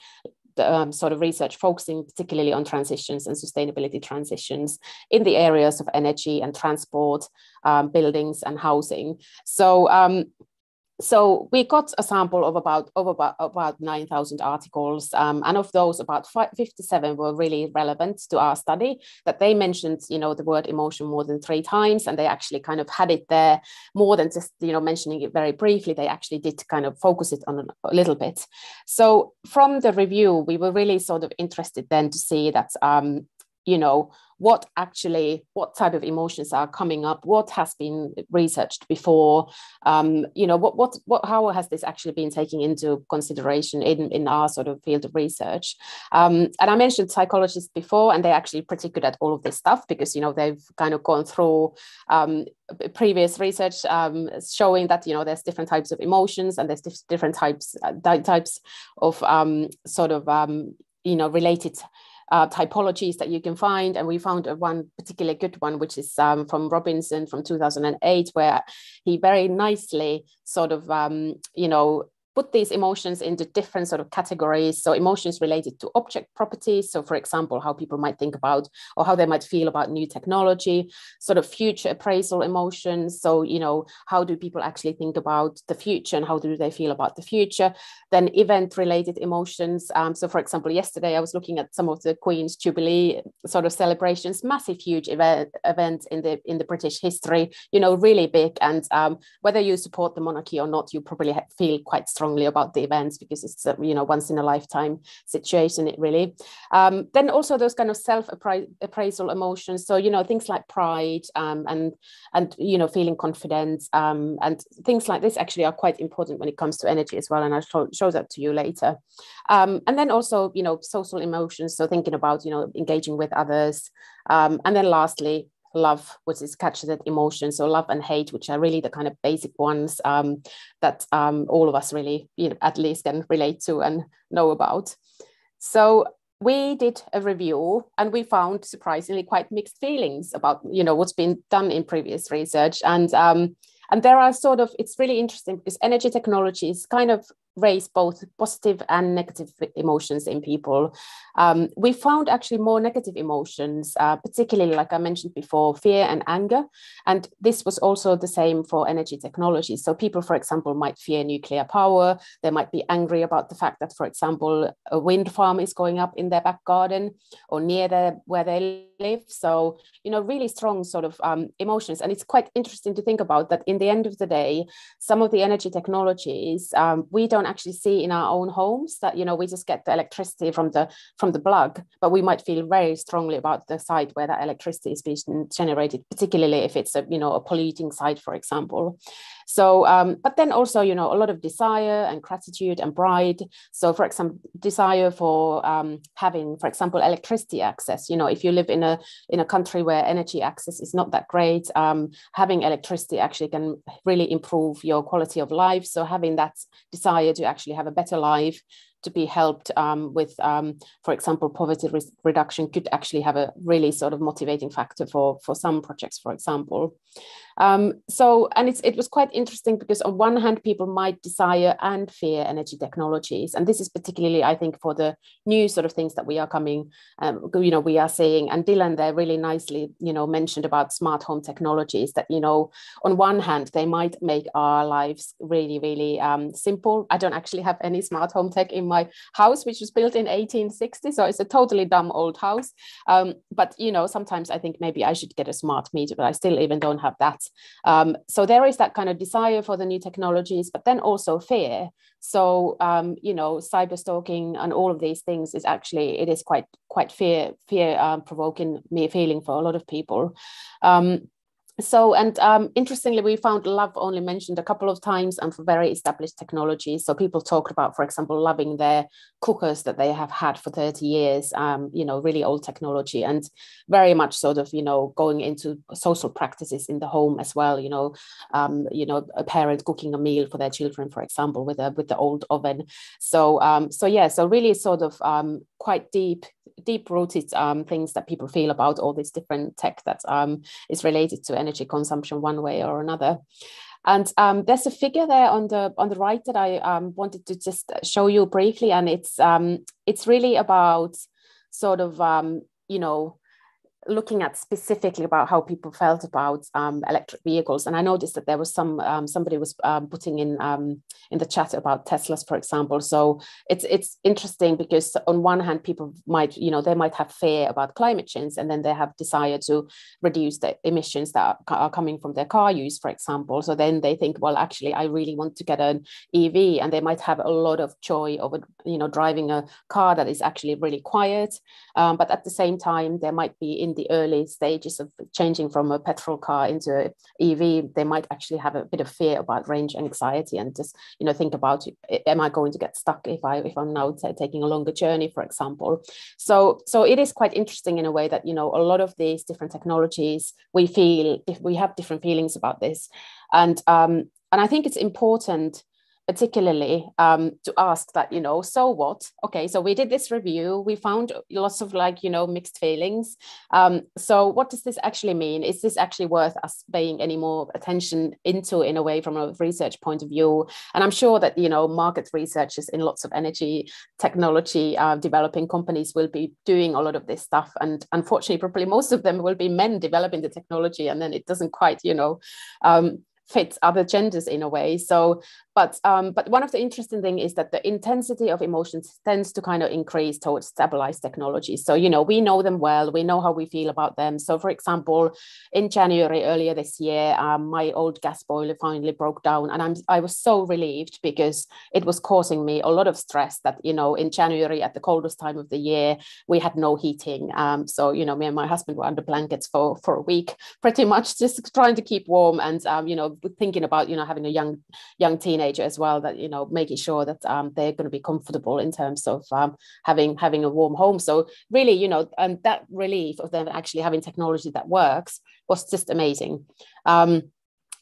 D: um, sort of research focusing particularly on transitions and sustainability transitions in the areas of energy and transport, um, buildings and housing. So um, so we got a sample of about of about, about 9,000 articles, um, and of those, about 57 were really relevant to our study. That they mentioned, you know, the word emotion more than three times, and they actually kind of had it there more than just, you know, mentioning it very briefly. They actually did kind of focus it on a little bit. So from the review, we were really sort of interested then to see that, um, you know, what actually what type of emotions are coming up what has been researched before um, you know what what what how has this actually been taken into consideration in in our sort of field of research? Um, and i mentioned psychologists before and they're actually pretty good at all of this stuff because you know they've kind of gone through um, previous research um, showing that you know there's different types of emotions and there's different types uh, types of um, sort of um, you know related uh, typologies that you can find. And we found one particularly good one, which is um, from Robinson from 2008, where he very nicely sort of, um, you know, put these emotions into different sort of categories. So emotions related to object properties. So for example, how people might think about or how they might feel about new technology, sort of future appraisal emotions. So, you know, how do people actually think about the future and how do they feel about the future? Then event related emotions. Um, so for example, yesterday I was looking at some of the Queen's Jubilee sort of celebrations, massive, huge event, event in the in the British history, you know, really big. And um, whether you support the monarchy or not, you probably feel quite strongly about the events because it's a, you know once in a lifetime situation it really. Um, then also those kind of self appraisal emotions. So you know things like pride um, and and you know feeling confident um, and things like this actually are quite important when it comes to energy as well and i'll show, show that to you later. Um, and then also you know social emotions. So thinking about you know engaging with others. Um, and then lastly love, which is catches that emotion. So love and hate, which are really the kind of basic ones um, that um, all of us really, you know, at least can relate to and know about. So we did a review and we found surprisingly quite mixed feelings about, you know, what's been done in previous research. And um, and there are sort of, it's really interesting because energy technology is kind of raise both positive and negative emotions in people. Um, we found actually more negative emotions, uh, particularly like I mentioned before, fear and anger. And this was also the same for energy technology. So people, for example, might fear nuclear power. They might be angry about the fact that, for example, a wind farm is going up in their back garden or near their, where they live. So, you know, really strong sort of um, emotions. And it's quite interesting to think about that in the end of the day, some of the energy technologies, um, we don't actually see in our own homes that, you know, we just get the electricity from the from the plug, but we might feel very strongly about the site where that electricity is being generated, particularly if it's a, you know, a polluting site, for example. So, um, but then also, you know, a lot of desire and gratitude and pride. So, for example, desire for um, having, for example, electricity access. You know, if you live in a in a country where energy access is not that great, um, having electricity actually can really improve your quality of life. So, having that desire to actually have a better life to be helped um, with, um, for example, poverty re reduction could actually have a really sort of motivating factor for, for some projects, for example. Um, so, and it's, it was quite interesting because on one hand, people might desire and fear energy technologies. And this is particularly, I think, for the new sort of things that we are coming, um, you know, we are seeing, and Dylan there really nicely, you know, mentioned about smart home technologies that, you know, on one hand, they might make our lives really, really um, simple. I don't actually have any smart home tech in my house, which was built in 1860. So it's a totally dumb old house. Um, but, you know, sometimes I think maybe I should get a smart meter, but I still even don't have that. Um, so there is that kind of desire for the new technologies, but then also fear. So um, you know, cyber stalking and all of these things is actually it is quite quite fear fear um, provoking me feeling for a lot of people. Um, so and um, interestingly we found love only mentioned a couple of times and for very established technologies. So people talked about for example loving their cookers that they have had for 30 years um, you know really old technology and very much sort of you know going into social practices in the home as well you know um, you know a parent cooking a meal for their children for example with a with the old oven. So um, so yeah so really sort of um, quite deep deep rooted um, things that people feel about all this different tech that is related to energy consumption one way or another. And um, there's a figure there on the on the right that I um, wanted to just show you briefly, and it's um, it's really about sort of um, you know looking at specifically about how people felt about um, electric vehicles, and I noticed that there was some um, somebody was um, putting in um, in the chat about Teslas, for example. So it's it's interesting because on one hand, people might you know they might have fear about climate change, and then they have desire to reduce the emissions that are coming from their car use, for example. So then they think, well, actually, I really want to get an EV, and they might have a lot of joy over you know driving a car that is actually really quiet, um, but at the same time, there might be in the early stages of changing from a petrol car into an EV, they might actually have a bit of fear about range anxiety and just you know think about am I going to get stuck if I if I'm now taking a longer journey, for example. So so it is quite interesting in a way that you know a lot of these different technologies we feel if we have different feelings about this, and um, and I think it's important particularly um, to ask that, you know, so what? Okay, so we did this review, we found lots of like, you know, mixed feelings. Um, so what does this actually mean? Is this actually worth us paying any more attention into in a way from a research point of view? And I'm sure that, you know, market researchers in lots of energy technology uh, developing companies will be doing a lot of this stuff. And unfortunately, probably most of them will be men developing the technology and then it doesn't quite, you know, um, fits other genders in a way. So but um, but one of the interesting thing is that the intensity of emotions tends to kind of increase towards stabilized technologies. So you know we know them well, we know how we feel about them. So for example, in January earlier this year, um, my old gas boiler finally broke down, and I'm I was so relieved because it was causing me a lot of stress. That you know in January at the coldest time of the year we had no heating. Um, so you know me and my husband were under blankets for for a week, pretty much just trying to keep warm and um, you know thinking about you know having a young young teen teenager as well that you know making sure that um, they're going to be comfortable in terms of um, having having a warm home. So really you know and that relief of them actually having technology that works was just amazing. Um,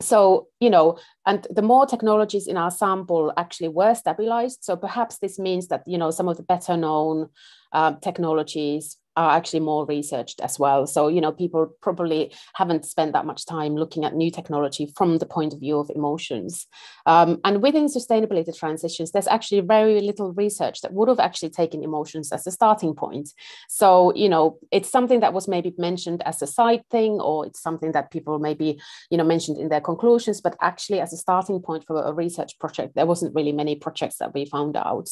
D: so you know and the more technologies in our sample actually were stabilized so perhaps this means that you know some of the better known um, technologies are actually more researched as well. So, you know, people probably haven't spent that much time looking at new technology from the point of view of emotions. Um, and within sustainability transitions, there's actually very little research that would have actually taken emotions as a starting point. So, you know, it's something that was maybe mentioned as a side thing, or it's something that people maybe, you know, mentioned in their conclusions, but actually as a starting point for a research project, there wasn't really many projects that we found out.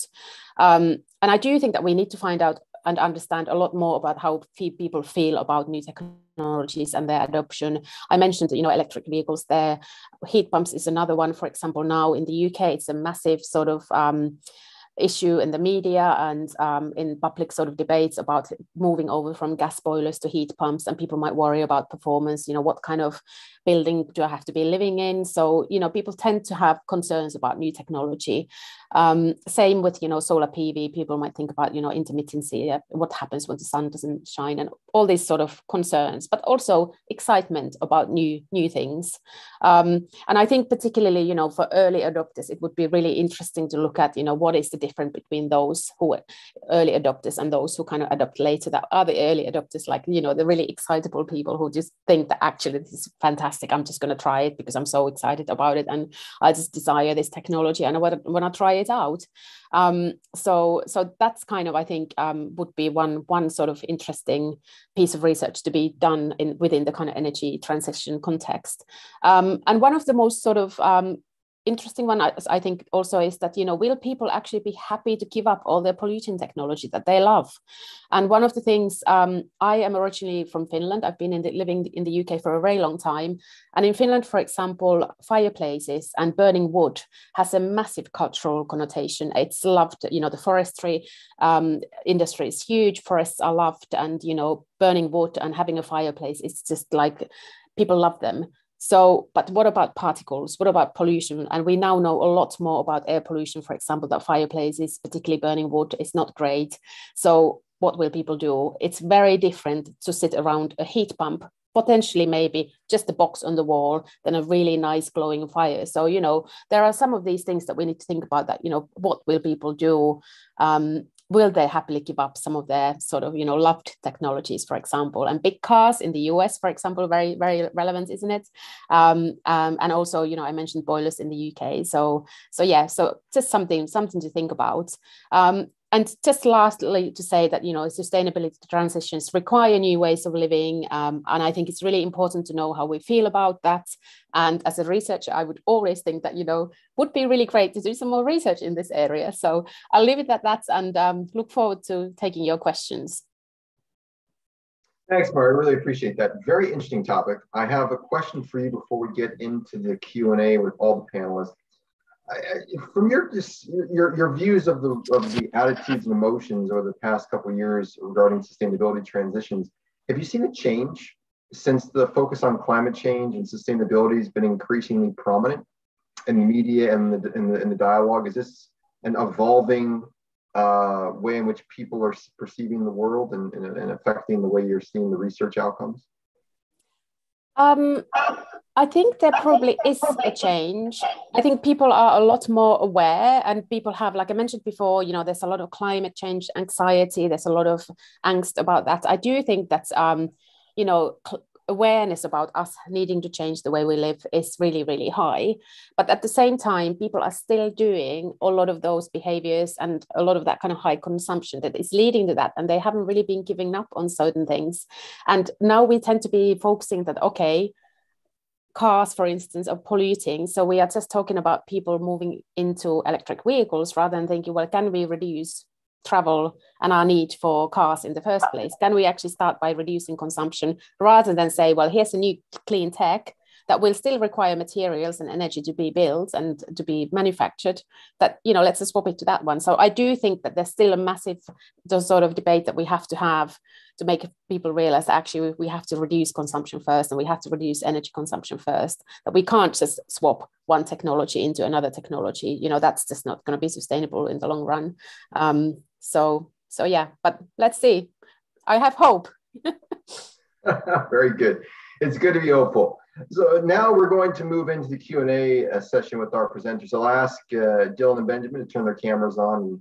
D: Um, and I do think that we need to find out and understand a lot more about how people feel about new technologies and their adoption. I mentioned, you know, electric vehicles there. Heat pumps is another one. For example, now in the UK, it's a massive sort of um, issue in the media and um, in public sort of debates about moving over from gas boilers to heat pumps and people might worry about performance you know what kind of building do i have to be living in? So you know people tend to have concerns about new technology. Um, same with you know solar pv people might think about you know intermittency uh, what happens when the sun doesn't shine and all these sort of concerns but also excitement about new new things. Um, and i think particularly you know for early adopters it would be really interesting to look at you know what is the difference between those who are early adopters and those who kind of adopt later. That are the early adopters like you know the really excitable people who just think that actually this is fantastic. I'm just going to try it because i'm so excited about it and i just desire this technology and i want to try it out. Um, so so that's kind of i think um, would be one one sort of interesting piece of research to be done in within the kind of energy transition context. Um, and one of the most sort of um, interesting one I, think also is that you know will people actually be happy to give up all their polluting technology that they love? And one of the things um, i am originally from finland. I've been in the, living in the uk for a very long time. And in finland for example fireplaces and burning wood has a massive cultural connotation. It's loved you know the forestry um, industry is huge. Forests are loved and you know burning wood and having a fireplace it's just like people love them so, but what about particles? What about pollution? And we now know a lot more about air pollution, for example, that fireplaces, particularly burning wood, is not great. So, what will people do? It's very different to sit around a heat pump, potentially maybe just a box on the wall, than a really nice glowing fire. So, you know, there are some of these things that we need to think about that, you know, what will people do? Um, will they happily give up some of their sort of you know loved technologies for example? And big cars in the us for example very very relevant isn't it? Um, um, and also you know i mentioned boilers in the uk so so yeah so just something something to think about. Um, and just lastly to say that you know sustainability transitions require new ways of living um, and i think it's really important to know how we feel about that and as a researcher i would always think that you know would be really great to do some more research in this area so i'll leave it at that and um, look forward to taking your questions
A: Thanks, Maria. I really appreciate that. Very interesting topic. I have a question for you before we get into the Q&A with all the panelists from your your your views of the of the attitudes and emotions over the past couple years regarding sustainability transitions, have you seen a change since the focus on climate change and sustainability has been increasingly prominent in the media and the in the, in the dialogue? Is this an evolving uh, way in which people are perceiving the world and, and, and affecting the way you're seeing the research outcomes?
D: Um, I think there probably is a change. I think people are a lot more aware, and people have, like I mentioned before, you know, there's a lot of climate change anxiety. There's a lot of angst about that. I do think that, um, you know, awareness about us needing to change the way we live is really really high but at the same time people are still doing a lot of those behaviors and a lot of that kind of high consumption that is leading to that and they haven't really been giving up on certain things and now we tend to be focusing that okay cars for instance are polluting so we are just talking about people moving into electric vehicles rather than thinking well can we reduce travel and our need for cars in the first place? Can we actually start by reducing consumption rather than say, well, here's a new clean tech that will still require materials and energy to be built and to be manufactured that you know let's just swap it to that one. So i do think that there's still a massive sort of debate that we have to have to make people realize actually we have to reduce consumption first and we have to reduce energy consumption first that we can't just swap one technology into another technology. You know that's just not going to be sustainable in the long run. Um, so so yeah but let's see. I have hope.
A: Very good. It's good to be hopeful so now we're going to move into the q&a uh, session with our presenters i'll ask uh, dylan and benjamin to turn their cameras on and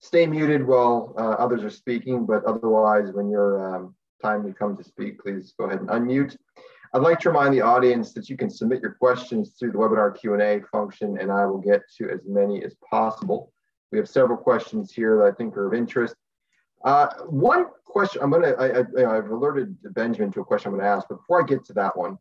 A: stay muted while uh, others are speaking but otherwise when your um, time to come to speak please go ahead and unmute I'd like to remind the audience that you can submit your questions through the webinar Q&A function and I will get to as many as possible. We have several questions here that I think are of interest. Uh, one question I'm gonna, I, I, have alerted Benjamin to a question I'm gonna ask, but before I get to that one,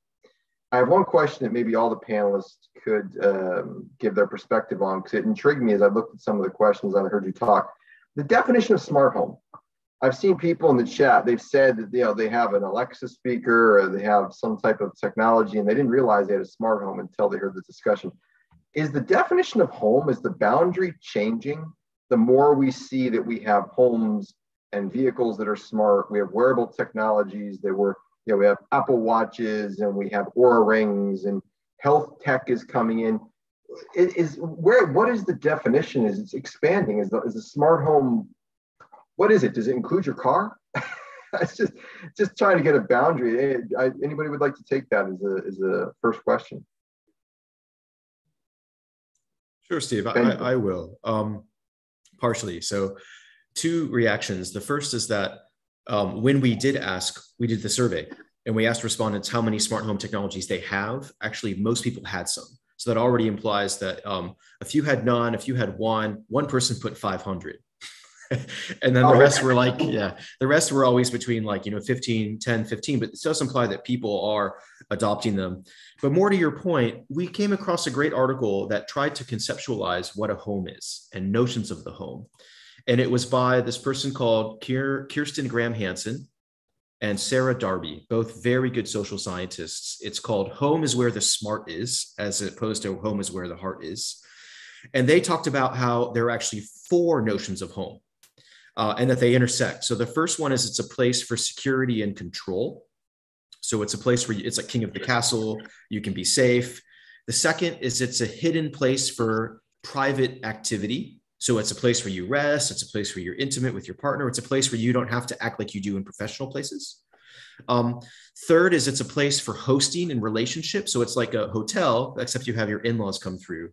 A: I have one question that maybe all the panelists could um, give their perspective on because it intrigued me as I looked at some of the questions I heard you talk. The definition of smart home. I've seen people in the chat, they've said that you know they have an Alexa speaker or they have some type of technology and they didn't realize they had a smart home until they heard the discussion is the definition of home is the boundary changing the more we see that we have homes and vehicles that are smart we have wearable technologies that were you know we have apple watches and we have Oura rings and health tech is coming in. Is where what is the definition? Is it's expanding? Is the, is a smart home what is it? Does it include your car? It's just just trying to get a boundary. I, anybody would like to take that as a as a first question?
B: Sure, Steve, I, I will. Um, partially. So, two reactions. The first is that um, when we did ask, we did the survey and we asked respondents how many smart home technologies they have. Actually, most people had some. So that already implies that um, a few had none, a few had one, one person put 500. and then the oh, rest were like, yeah, the rest were always between like, you know, 15, 10, 15, but it does imply that people are adopting them. But more to your point, we came across a great article that tried to conceptualize what a home is and notions of the home. And it was by this person called Kirsten Gram-Hanssen and Sarah Darby, both very good social scientists. It's called Home is Where the Smart Is, as opposed to Home is Where the Heart Is. And they talked about how there are actually four notions of home uh, and that they intersect. So the first one is it's a place for security and control. So it's a place where it's like king of the castle, you can be safe. The second is it's a hidden place for private activity. So it's a place where you rest, it's a place where you're intimate with your partner, it's a place where you don't have to act like you do in professional places. Um, third is it's a place for hosting and relationship. So it's like a hotel, except you have your in laws come through.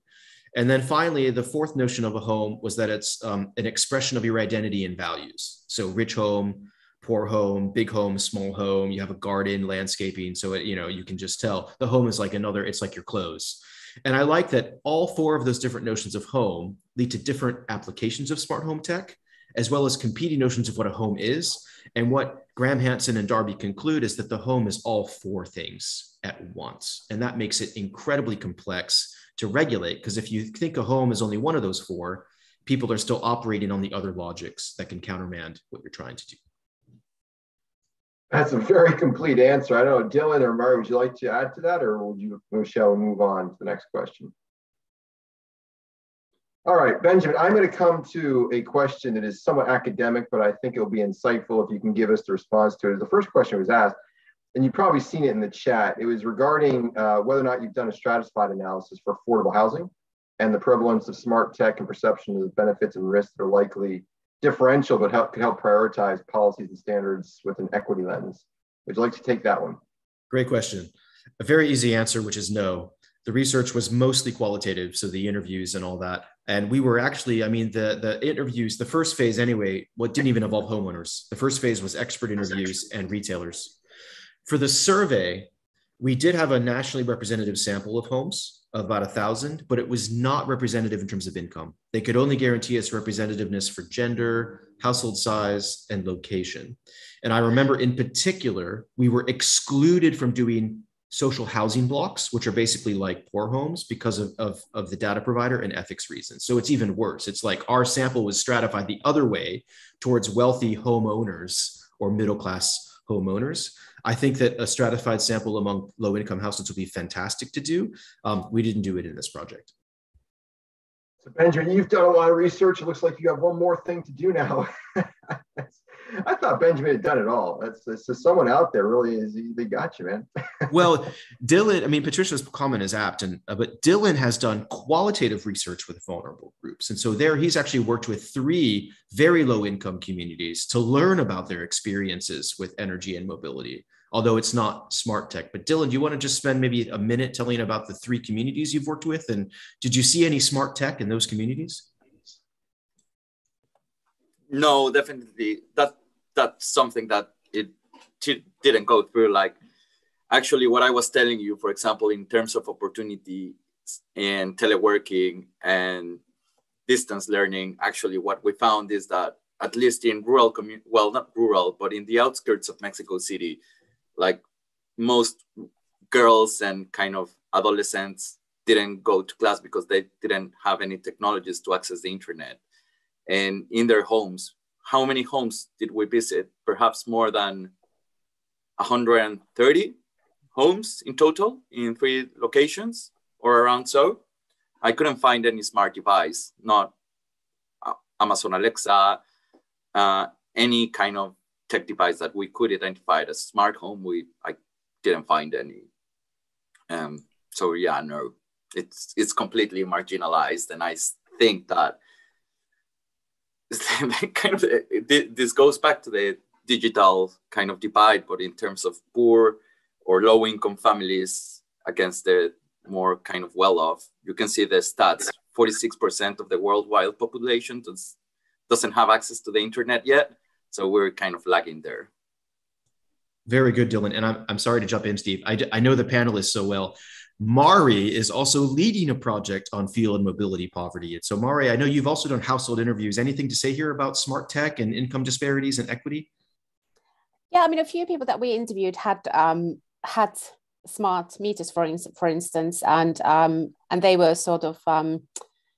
B: And then finally, the fourth notion of a home was that it's um, an expression of your identity and values. So rich home, poor home, big home, small home. You have a garden, landscaping. So it, you know you can just tell the home is like another. It's like your clothes. And I like that all four of those different notions of home lead to different applications of smart home tech, as well as competing notions of what a home is. And what Gram-Hanssen and Darby conclude is that the home is all four things at once. And that makes it incredibly complex to regulate. Because if you think a home is only one of those four, people are still operating on the other logics that can countermand what you're trying to do.
A: That's a very complete answer. I don't know, Dylan or Murray, would you like to add to that, or would you, Michelle, move on to the next question? All right, Benjamin, I'm going to come to a question that is somewhat academic, but I think it'll be insightful if you can give us the response to it. The first question was asked, and you've probably seen it in the chat. It was regarding uh, whether or not you've done a stratified analysis for affordable housing and the prevalence of smart tech and perception of the benefits and risks that are likely differential, but help, could help prioritize policies and standards with an equity lens. Would you like to take that one?
B: Great question. A very easy answer, which is no. The research was mostly qualitative, so the interviews and all that. And we were actually, I mean, the the interviews, the first phase anyway, what didn't even involve homeowners. The first phase was expert interviews and retailers. For the survey, we did have a nationally representative sample of homes of about a thousand, but it was not representative in terms of income. They could only guarantee us representativeness for gender, household size, and location. And I remember in particular, we were excluded from doing social housing blocks, which are basically like poor homes because of, of, of the data provider and ethics reasons. So it's even worse. It's like our sample was stratified the other way towards wealthy homeowners or middle class homeowners. I think that a stratified sample among low income households would be fantastic to do. Um, we didn't do it in this project.
A: So Benjamin, you've done a lot of research. It looks like you have one more thing to do now. I thought Benjamin had done it all. That's, that's so someone out there really is. They got you, man.
B: well, Dylan. I mean, Patricia's comment is apt, and uh, but Dylan has done qualitative research with vulnerable groups, and so there he's actually worked with three very low income communities to learn about their experiences with energy and mobility. Although it's not smart tech, but Dylan, do you want to just spend maybe a minute telling about the three communities you've worked with, and did you see any smart tech in those communities?
C: No, definitely. That that's something that it t- didn't go through. Like, actually, what I was telling you, for example, in terms of opportunity and teleworking and distance learning, actually, what we found is that at least in rural community, well, not rural, but in the outskirts of Mexico City, like most girls and kind of adolescents didn't go to class because they didn't have any technologies to access the internet. And in their homes, how many homes did we visit? Perhaps more than 130 homes in total in three locations or around so. I couldn't find any smart device, not uh, Amazon Alexa, uh, any kind of tech device that we could identify as smart home. We I didn't find any. Um, so yeah, no, it's it's completely marginalized, and I think that kind of this goes back to the digital kind of divide, but in terms of poor or low income families against the more kind of well off, you can see the stats 46% of the worldwide population does, doesn't have access to the internet yet. So we're kind of lagging there.
B: Very good, Dylan. And I'm, I'm sorry to jump in, Steve. I, I know the panelists so well. Mari is also leading a project on fuel and mobility poverty. And so, Mari, I know you've also done household interviews. Anything to say here about smart tech and income disparities and equity?
D: Yeah, I mean, a few people that we interviewed had um, had smart meters, for, in, for instance, and um, and they were sort of um,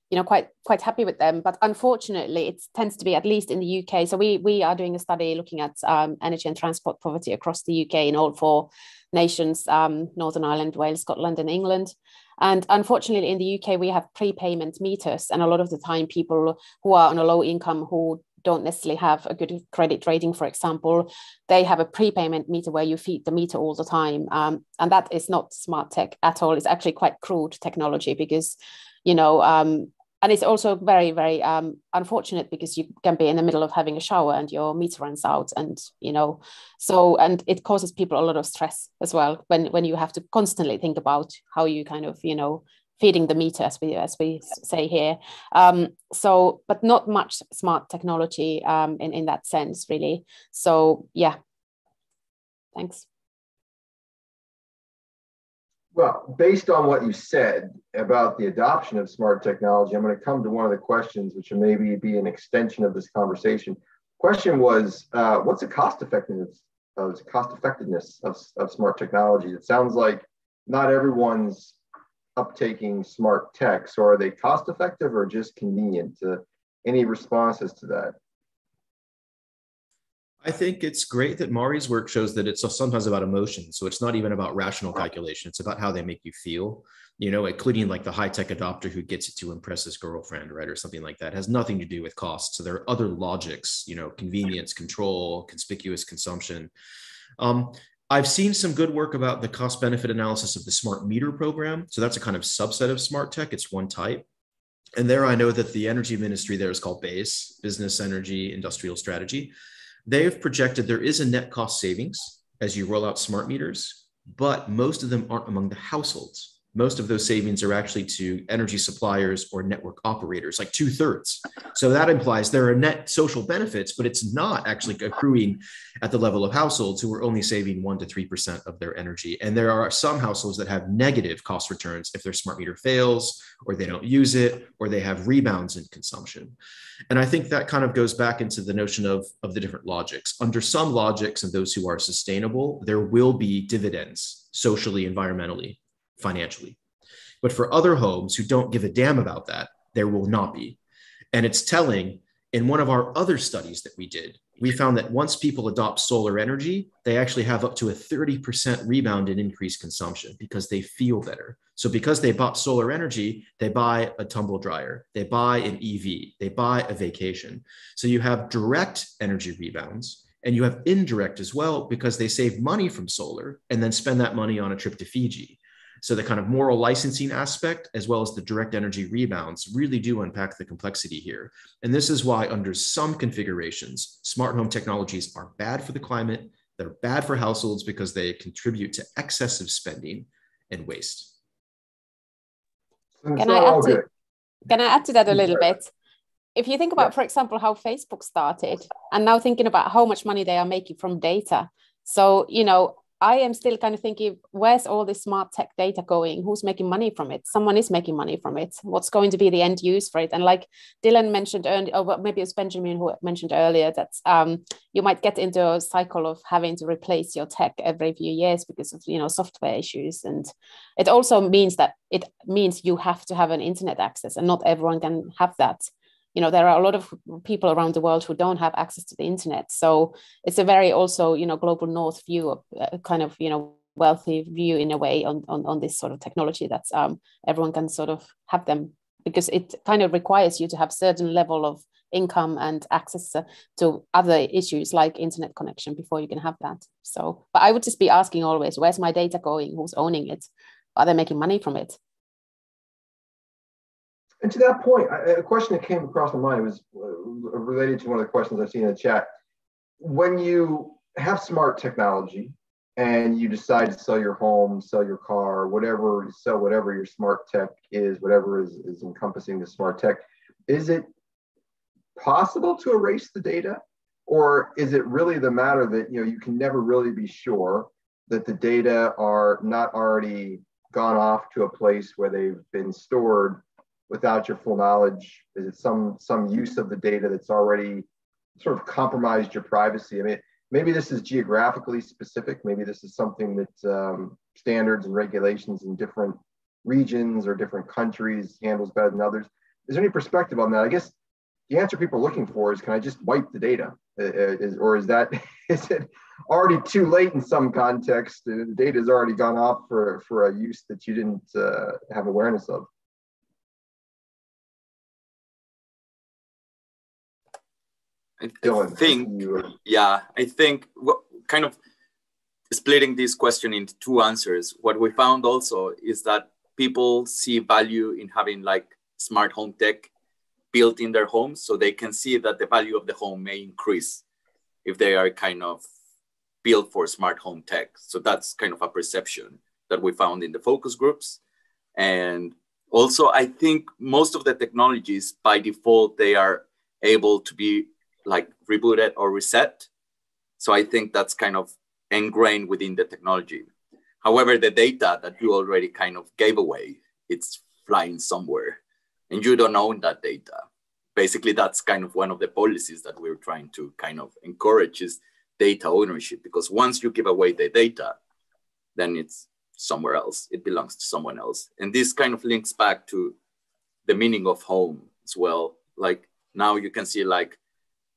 D: you know quite quite happy with them but unfortunately it tends to be at least in the uk so we we are doing a study looking at um, energy and transport poverty across the uk in all four nations um, northern ireland wales scotland and england and unfortunately in the uk we have prepayment meters and a lot of the time people who are on a low income who don't necessarily have a good credit rating, for example, they have a prepayment meter where you feed the meter all the time. Um, and that is not smart tech at all. It's actually quite crude technology because, you know, um, and it's also very very um, unfortunate because you can be in the middle of having a shower and your meter runs out and you know so and it causes people a lot of stress as well when when you have to constantly think about how you kind of you know feeding the meter as we as we say here. Um, so but not much smart technology um, in in that sense really. So yeah. Thanks
A: well, based on what you said about the adoption of smart technology, I'm going to come to one of the questions, which maybe be an extension of this conversation. Question was, uh, what's the cost effectiveness of cost effectiveness of, of smart technology? It sounds like not everyone's uptaking smart tech. So are they cost effective or just convenient? Uh, any responses to that?
B: I think it's great that Mari's work shows that it's sometimes about emotion. So it's not even about rational calculation. It's about how they make you feel, you know, including like the high tech adopter who gets it to impress his girlfriend, right? Or something like that. It has nothing to do with cost. So there are other logics, you know, convenience, control, conspicuous consumption. Um, I've seen some good work about the cost benefit analysis of the smart meter program. So that's a kind of subset of smart tech. It's one type. And there I know that the energy ministry there is called BEIS, Business Energy Industrial Strategy they have projected there is a net cost savings as you roll out smart meters, but most of them aren't among the households most of those savings are actually to energy suppliers or network operators, like two thirds. So that implies there are net social benefits, but it's not actually accruing at the level of households who are only saving one to 3% of their energy. And there are some households that have negative cost returns if their smart meter fails, or they don't use it, or they have rebounds in consumption. And I think that kind of goes back into the notion of, of the different logics. Under some logics and those who are sustainable, there will be dividends socially, environmentally financially. But for other homes who don't give a damn about that, there will not be. And it's telling in one of our other studies that we did, we found that once people adopt solar energy, they actually have up to a 30% rebound in increased consumption because they feel better. So, because they bought solar energy, they buy a tumble dryer, they buy an EV, they buy a vacation. So, you have direct energy rebounds and you have indirect as well because they save money from solar and then spend that money on a trip to Fiji. So the kind of moral licensing aspect, as well as the direct energy rebounds, really do unpack the complexity here. And this is why, under some configurations, smart home technologies are bad for the climate. They're bad for households because they contribute to excessive spending and waste.
D: Can I, add to, can I add to that a little bit? If you think about, for example, how Facebook started, and now thinking about how much money they are making from data. So, you know, I am still kind of thinking, where's all this smart tech data going? Who's making money from it? Someone is making money from it. What's going to be the end use for it? And like Dylan mentioned earlier, or maybe it was Benjamin who mentioned earlier, that um, you might get into a cycle of having to replace your tech every few years because of you know software issues. And it also means that it means you have to have an internet access, and not everyone can have that you know there are a lot of people around the world who don't have access to the internet. So it's a very also you know global north view of uh, kind of you know wealthy view in a way on, on, on this sort of technology that's um, everyone can sort of have them because it kind of requires you to have certain level of income and access to other issues like internet connection before you can have that. So but i would just be asking always where's my data going? Who's owning it? Are they making money from it
A: and to that point, a question that came across my mind was uh, related to one of the questions I've seen in the chat. When you have smart technology and you decide to sell your home, sell your car, whatever, sell whatever your smart tech is, whatever is, is encompassing the smart tech, is it possible to erase the data? Or is it really the matter that you know you can never really be sure that the data are not already gone off to a place where they've been stored without your full knowledge? Is it some some use of the data that's already sort of compromised your privacy? I mean, maybe this is geographically specific. Maybe this is something that um, standards and regulations in different regions or different countries handles better than others. Is there any perspective on that? I guess the answer people are looking for is, can I just wipe the data? Uh, uh is, or is that is it already too late in some context? The data has already gone off for, for a use that you didn't uh, have awareness of.
C: I, I think, yeah, I think what kind of splitting this question into two answers. What we found also is that people see value in having like smart home tech built in their homes so they can see that the value of the home may increase if they are kind of built for smart home tech. So that's kind of a perception that we found in the focus groups. And also, I think most of the technologies by default, they are able to be like rebooted or reset. So I think that's kind of ingrained within the technology. However, the data that you already kind of gave away, it's flying somewhere and you don't own that data. Basically, that's kind of one of the policies that we're trying to kind of encourage is data ownership because once you give away the data, then it's somewhere else. It belongs to someone else. And this kind of links back to the meaning of home as well. Like now you can see like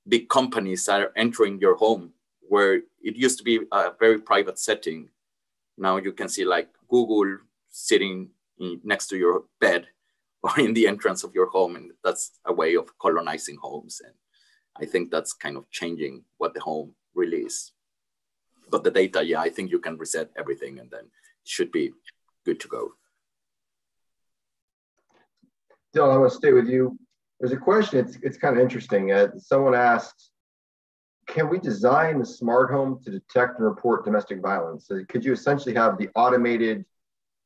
C: big companies are entering your home where it used to be a very private setting. Now you can see like Google sitting in, next to your bed or in the entrance of your home. And that's a way of colonizing homes. And I think that's kind of changing what the home really is. But the data, yeah, I think you can reset everything and then it should be good to go.
A: Dylan, I want to stay with you there's a question, it's, it's kind of interesting. Uh, someone asked, can we design the smart home to detect and report domestic violence? So could you essentially have the automated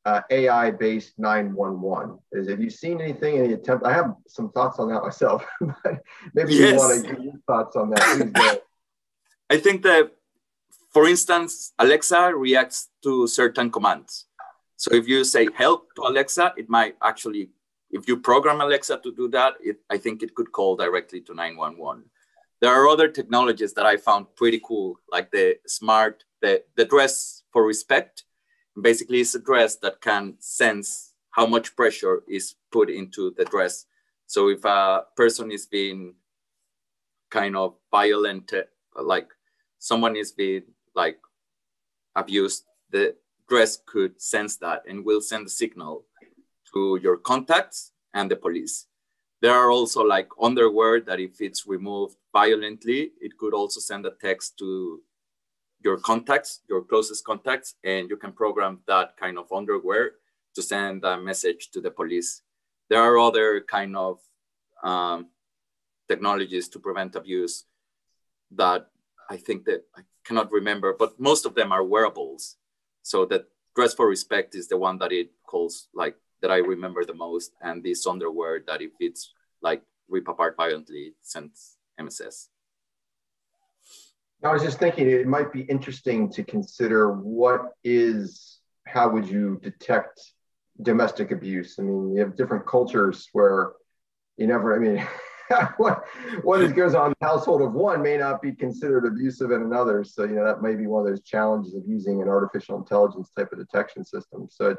A: uh, AI-based 911? Is, have you seen anything, any attempt? I have some thoughts on that myself, but maybe yes. you want to give your thoughts on that.
C: I think that, for instance, Alexa reacts to certain commands. So if you say help to Alexa, it might actually if you program Alexa to do that, it, I think it could call directly to 911. There are other technologies that I found pretty cool, like the smart, the, the dress for respect. Basically, it's a dress that can sense how much pressure is put into the dress. So if a person is being kind of violent, uh, like someone is being like abused, the dress could sense that and will send a signal to your contacts and the police. There are also like underwear that if it's removed violently, it could also send a text to your contacts, your closest contacts, and you can program that kind of underwear to send a message to the police. There are other kind of um, technologies to prevent abuse that I think that I cannot remember, but most of them are wearables. So that dress for respect is the one that it calls like that I remember the most, and this underwear that if it's like rip apart violently, sends MSS.
A: I was just thinking it might be interesting to consider what is how would you detect domestic abuse? I mean, you have different cultures where you never, I mean, what what goes on in the household of one may not be considered abusive in another. So, you know, that may be one of those challenges of using an artificial intelligence type of detection system. So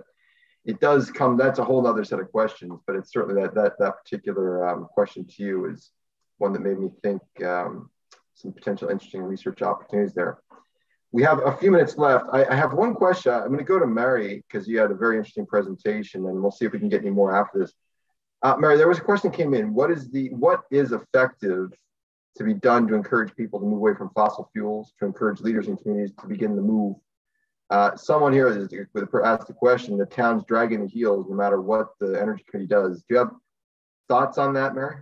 A: it, does come. That's a whole other set of questions, but it's certainly that that that particular um, question to you is one that made me think um, some potential interesting research opportunities there. We have a few minutes left. I, I have one question. I'm going to go to Mari because you had a very interesting presentation, and we'll see if we can get any more after this. Uh, Mari, there was a question came in. What is the what is effective to be done to encourage people to move away from fossil fuels, to encourage leaders and communities to begin the move uh, someone here is, asked the question, the town's dragging the heels no matter what the energy committee does. Do you have thoughts on that, Mari?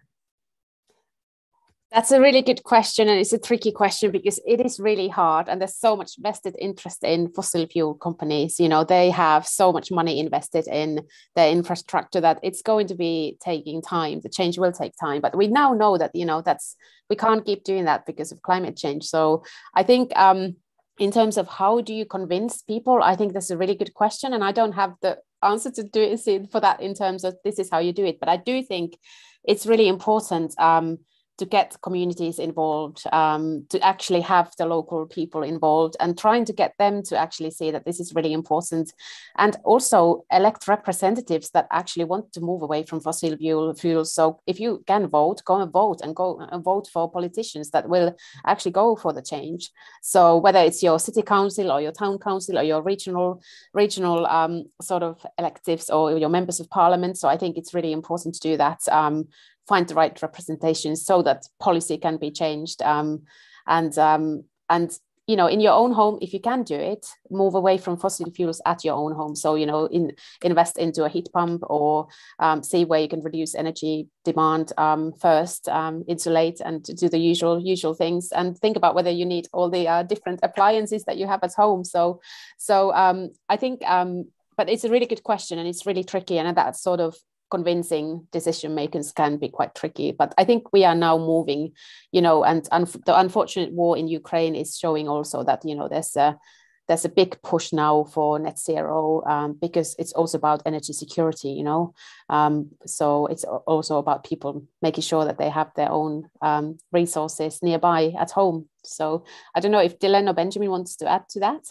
D: That's a really good question, and it's a tricky question because it is really hard, and there's so much vested interest in fossil fuel companies. You know, they have so much money invested in the infrastructure that it's going to be taking time. The change will take time, but we now know that you know that's we can't keep doing that because of climate change. So I think um, in terms of how do you convince people, I think that's a really good question. And I don't have the answer to do it for that in terms of this is how you do it. But I do think it's really important um, to get communities involved, um, to actually have the local people involved and trying to get them to actually see that this is really important. And also elect representatives that actually want to move away from fossil fuel, fuels. So if you can vote, go and vote and go and vote for politicians that will actually go for the change. So whether it's your city council or your town council or your regional, regional um, sort of electives or your members of parliament. So I think it's really important to do that. Um, find the right representation so that policy can be changed um, and um, and you know in your own home if you can do it move away from fossil fuels at your own home. So you know in invest into a heat pump or um, see where you can reduce energy demand um, first um, insulate and do the usual usual things and think about whether you need all the uh, different appliances that you have at home. So so um, i think um, but it's a really good question and it's really tricky and that sort of convincing decision makers can be quite tricky. But I think we are now moving, you know, and the unfortunate war in Ukraine is showing also that you know there's a there's a big push now for net zero um, because it's also about energy security, you know. Um, so it's also about people making sure that they have their own um, resources nearby at home. So I don't know if Dylan or Benjamin wants to add to that.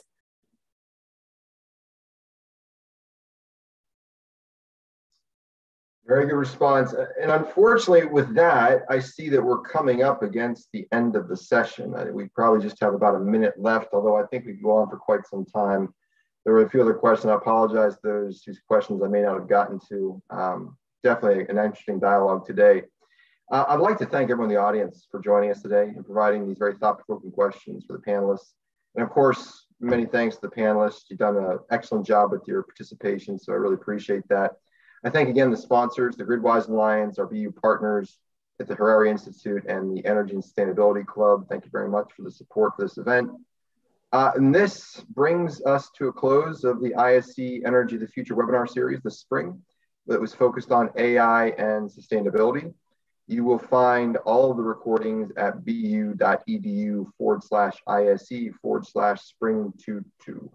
A: Very good response. And unfortunately, with that, I see that we're coming up against the end of the session. We probably just have about a minute left, although I think we could go on for quite some time. There were a few other questions. I apologize those whose questions I may not have gotten to. Um, definitely an interesting dialogue today. Uh, I'd like to thank everyone in the audience for joining us today and providing these very thought-provoking questions for the panelists. And of course, many thanks to the panelists. You've done an excellent job with your participation, so I really appreciate that. I thank again the sponsors, the Gridwise Alliance, our BU partners at the Hariri Institute and the Energy and Sustainability Club. Thank you very much for the support for this event. Uh, and this brings us to a close of the ISE Energy the Future webinar series this spring that was focused on AI and sustainability. You will find all of the recordings at bu.edu forward slash ISE forward slash spring 22.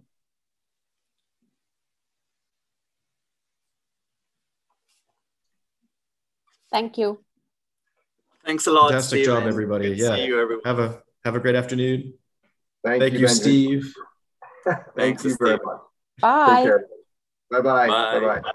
D: Thank you.
C: Thanks a lot.
B: Fantastic
C: Steve,
B: job, everybody. Yeah.
C: See you, everyone.
B: Have a have a great afternoon.
A: Thank,
B: Thank
A: you,
B: you, Steve.
A: Thank
C: Thanks,
A: you very much.
D: Bye.
A: Take care. Bye-bye.
C: Bye.
A: Bye-bye.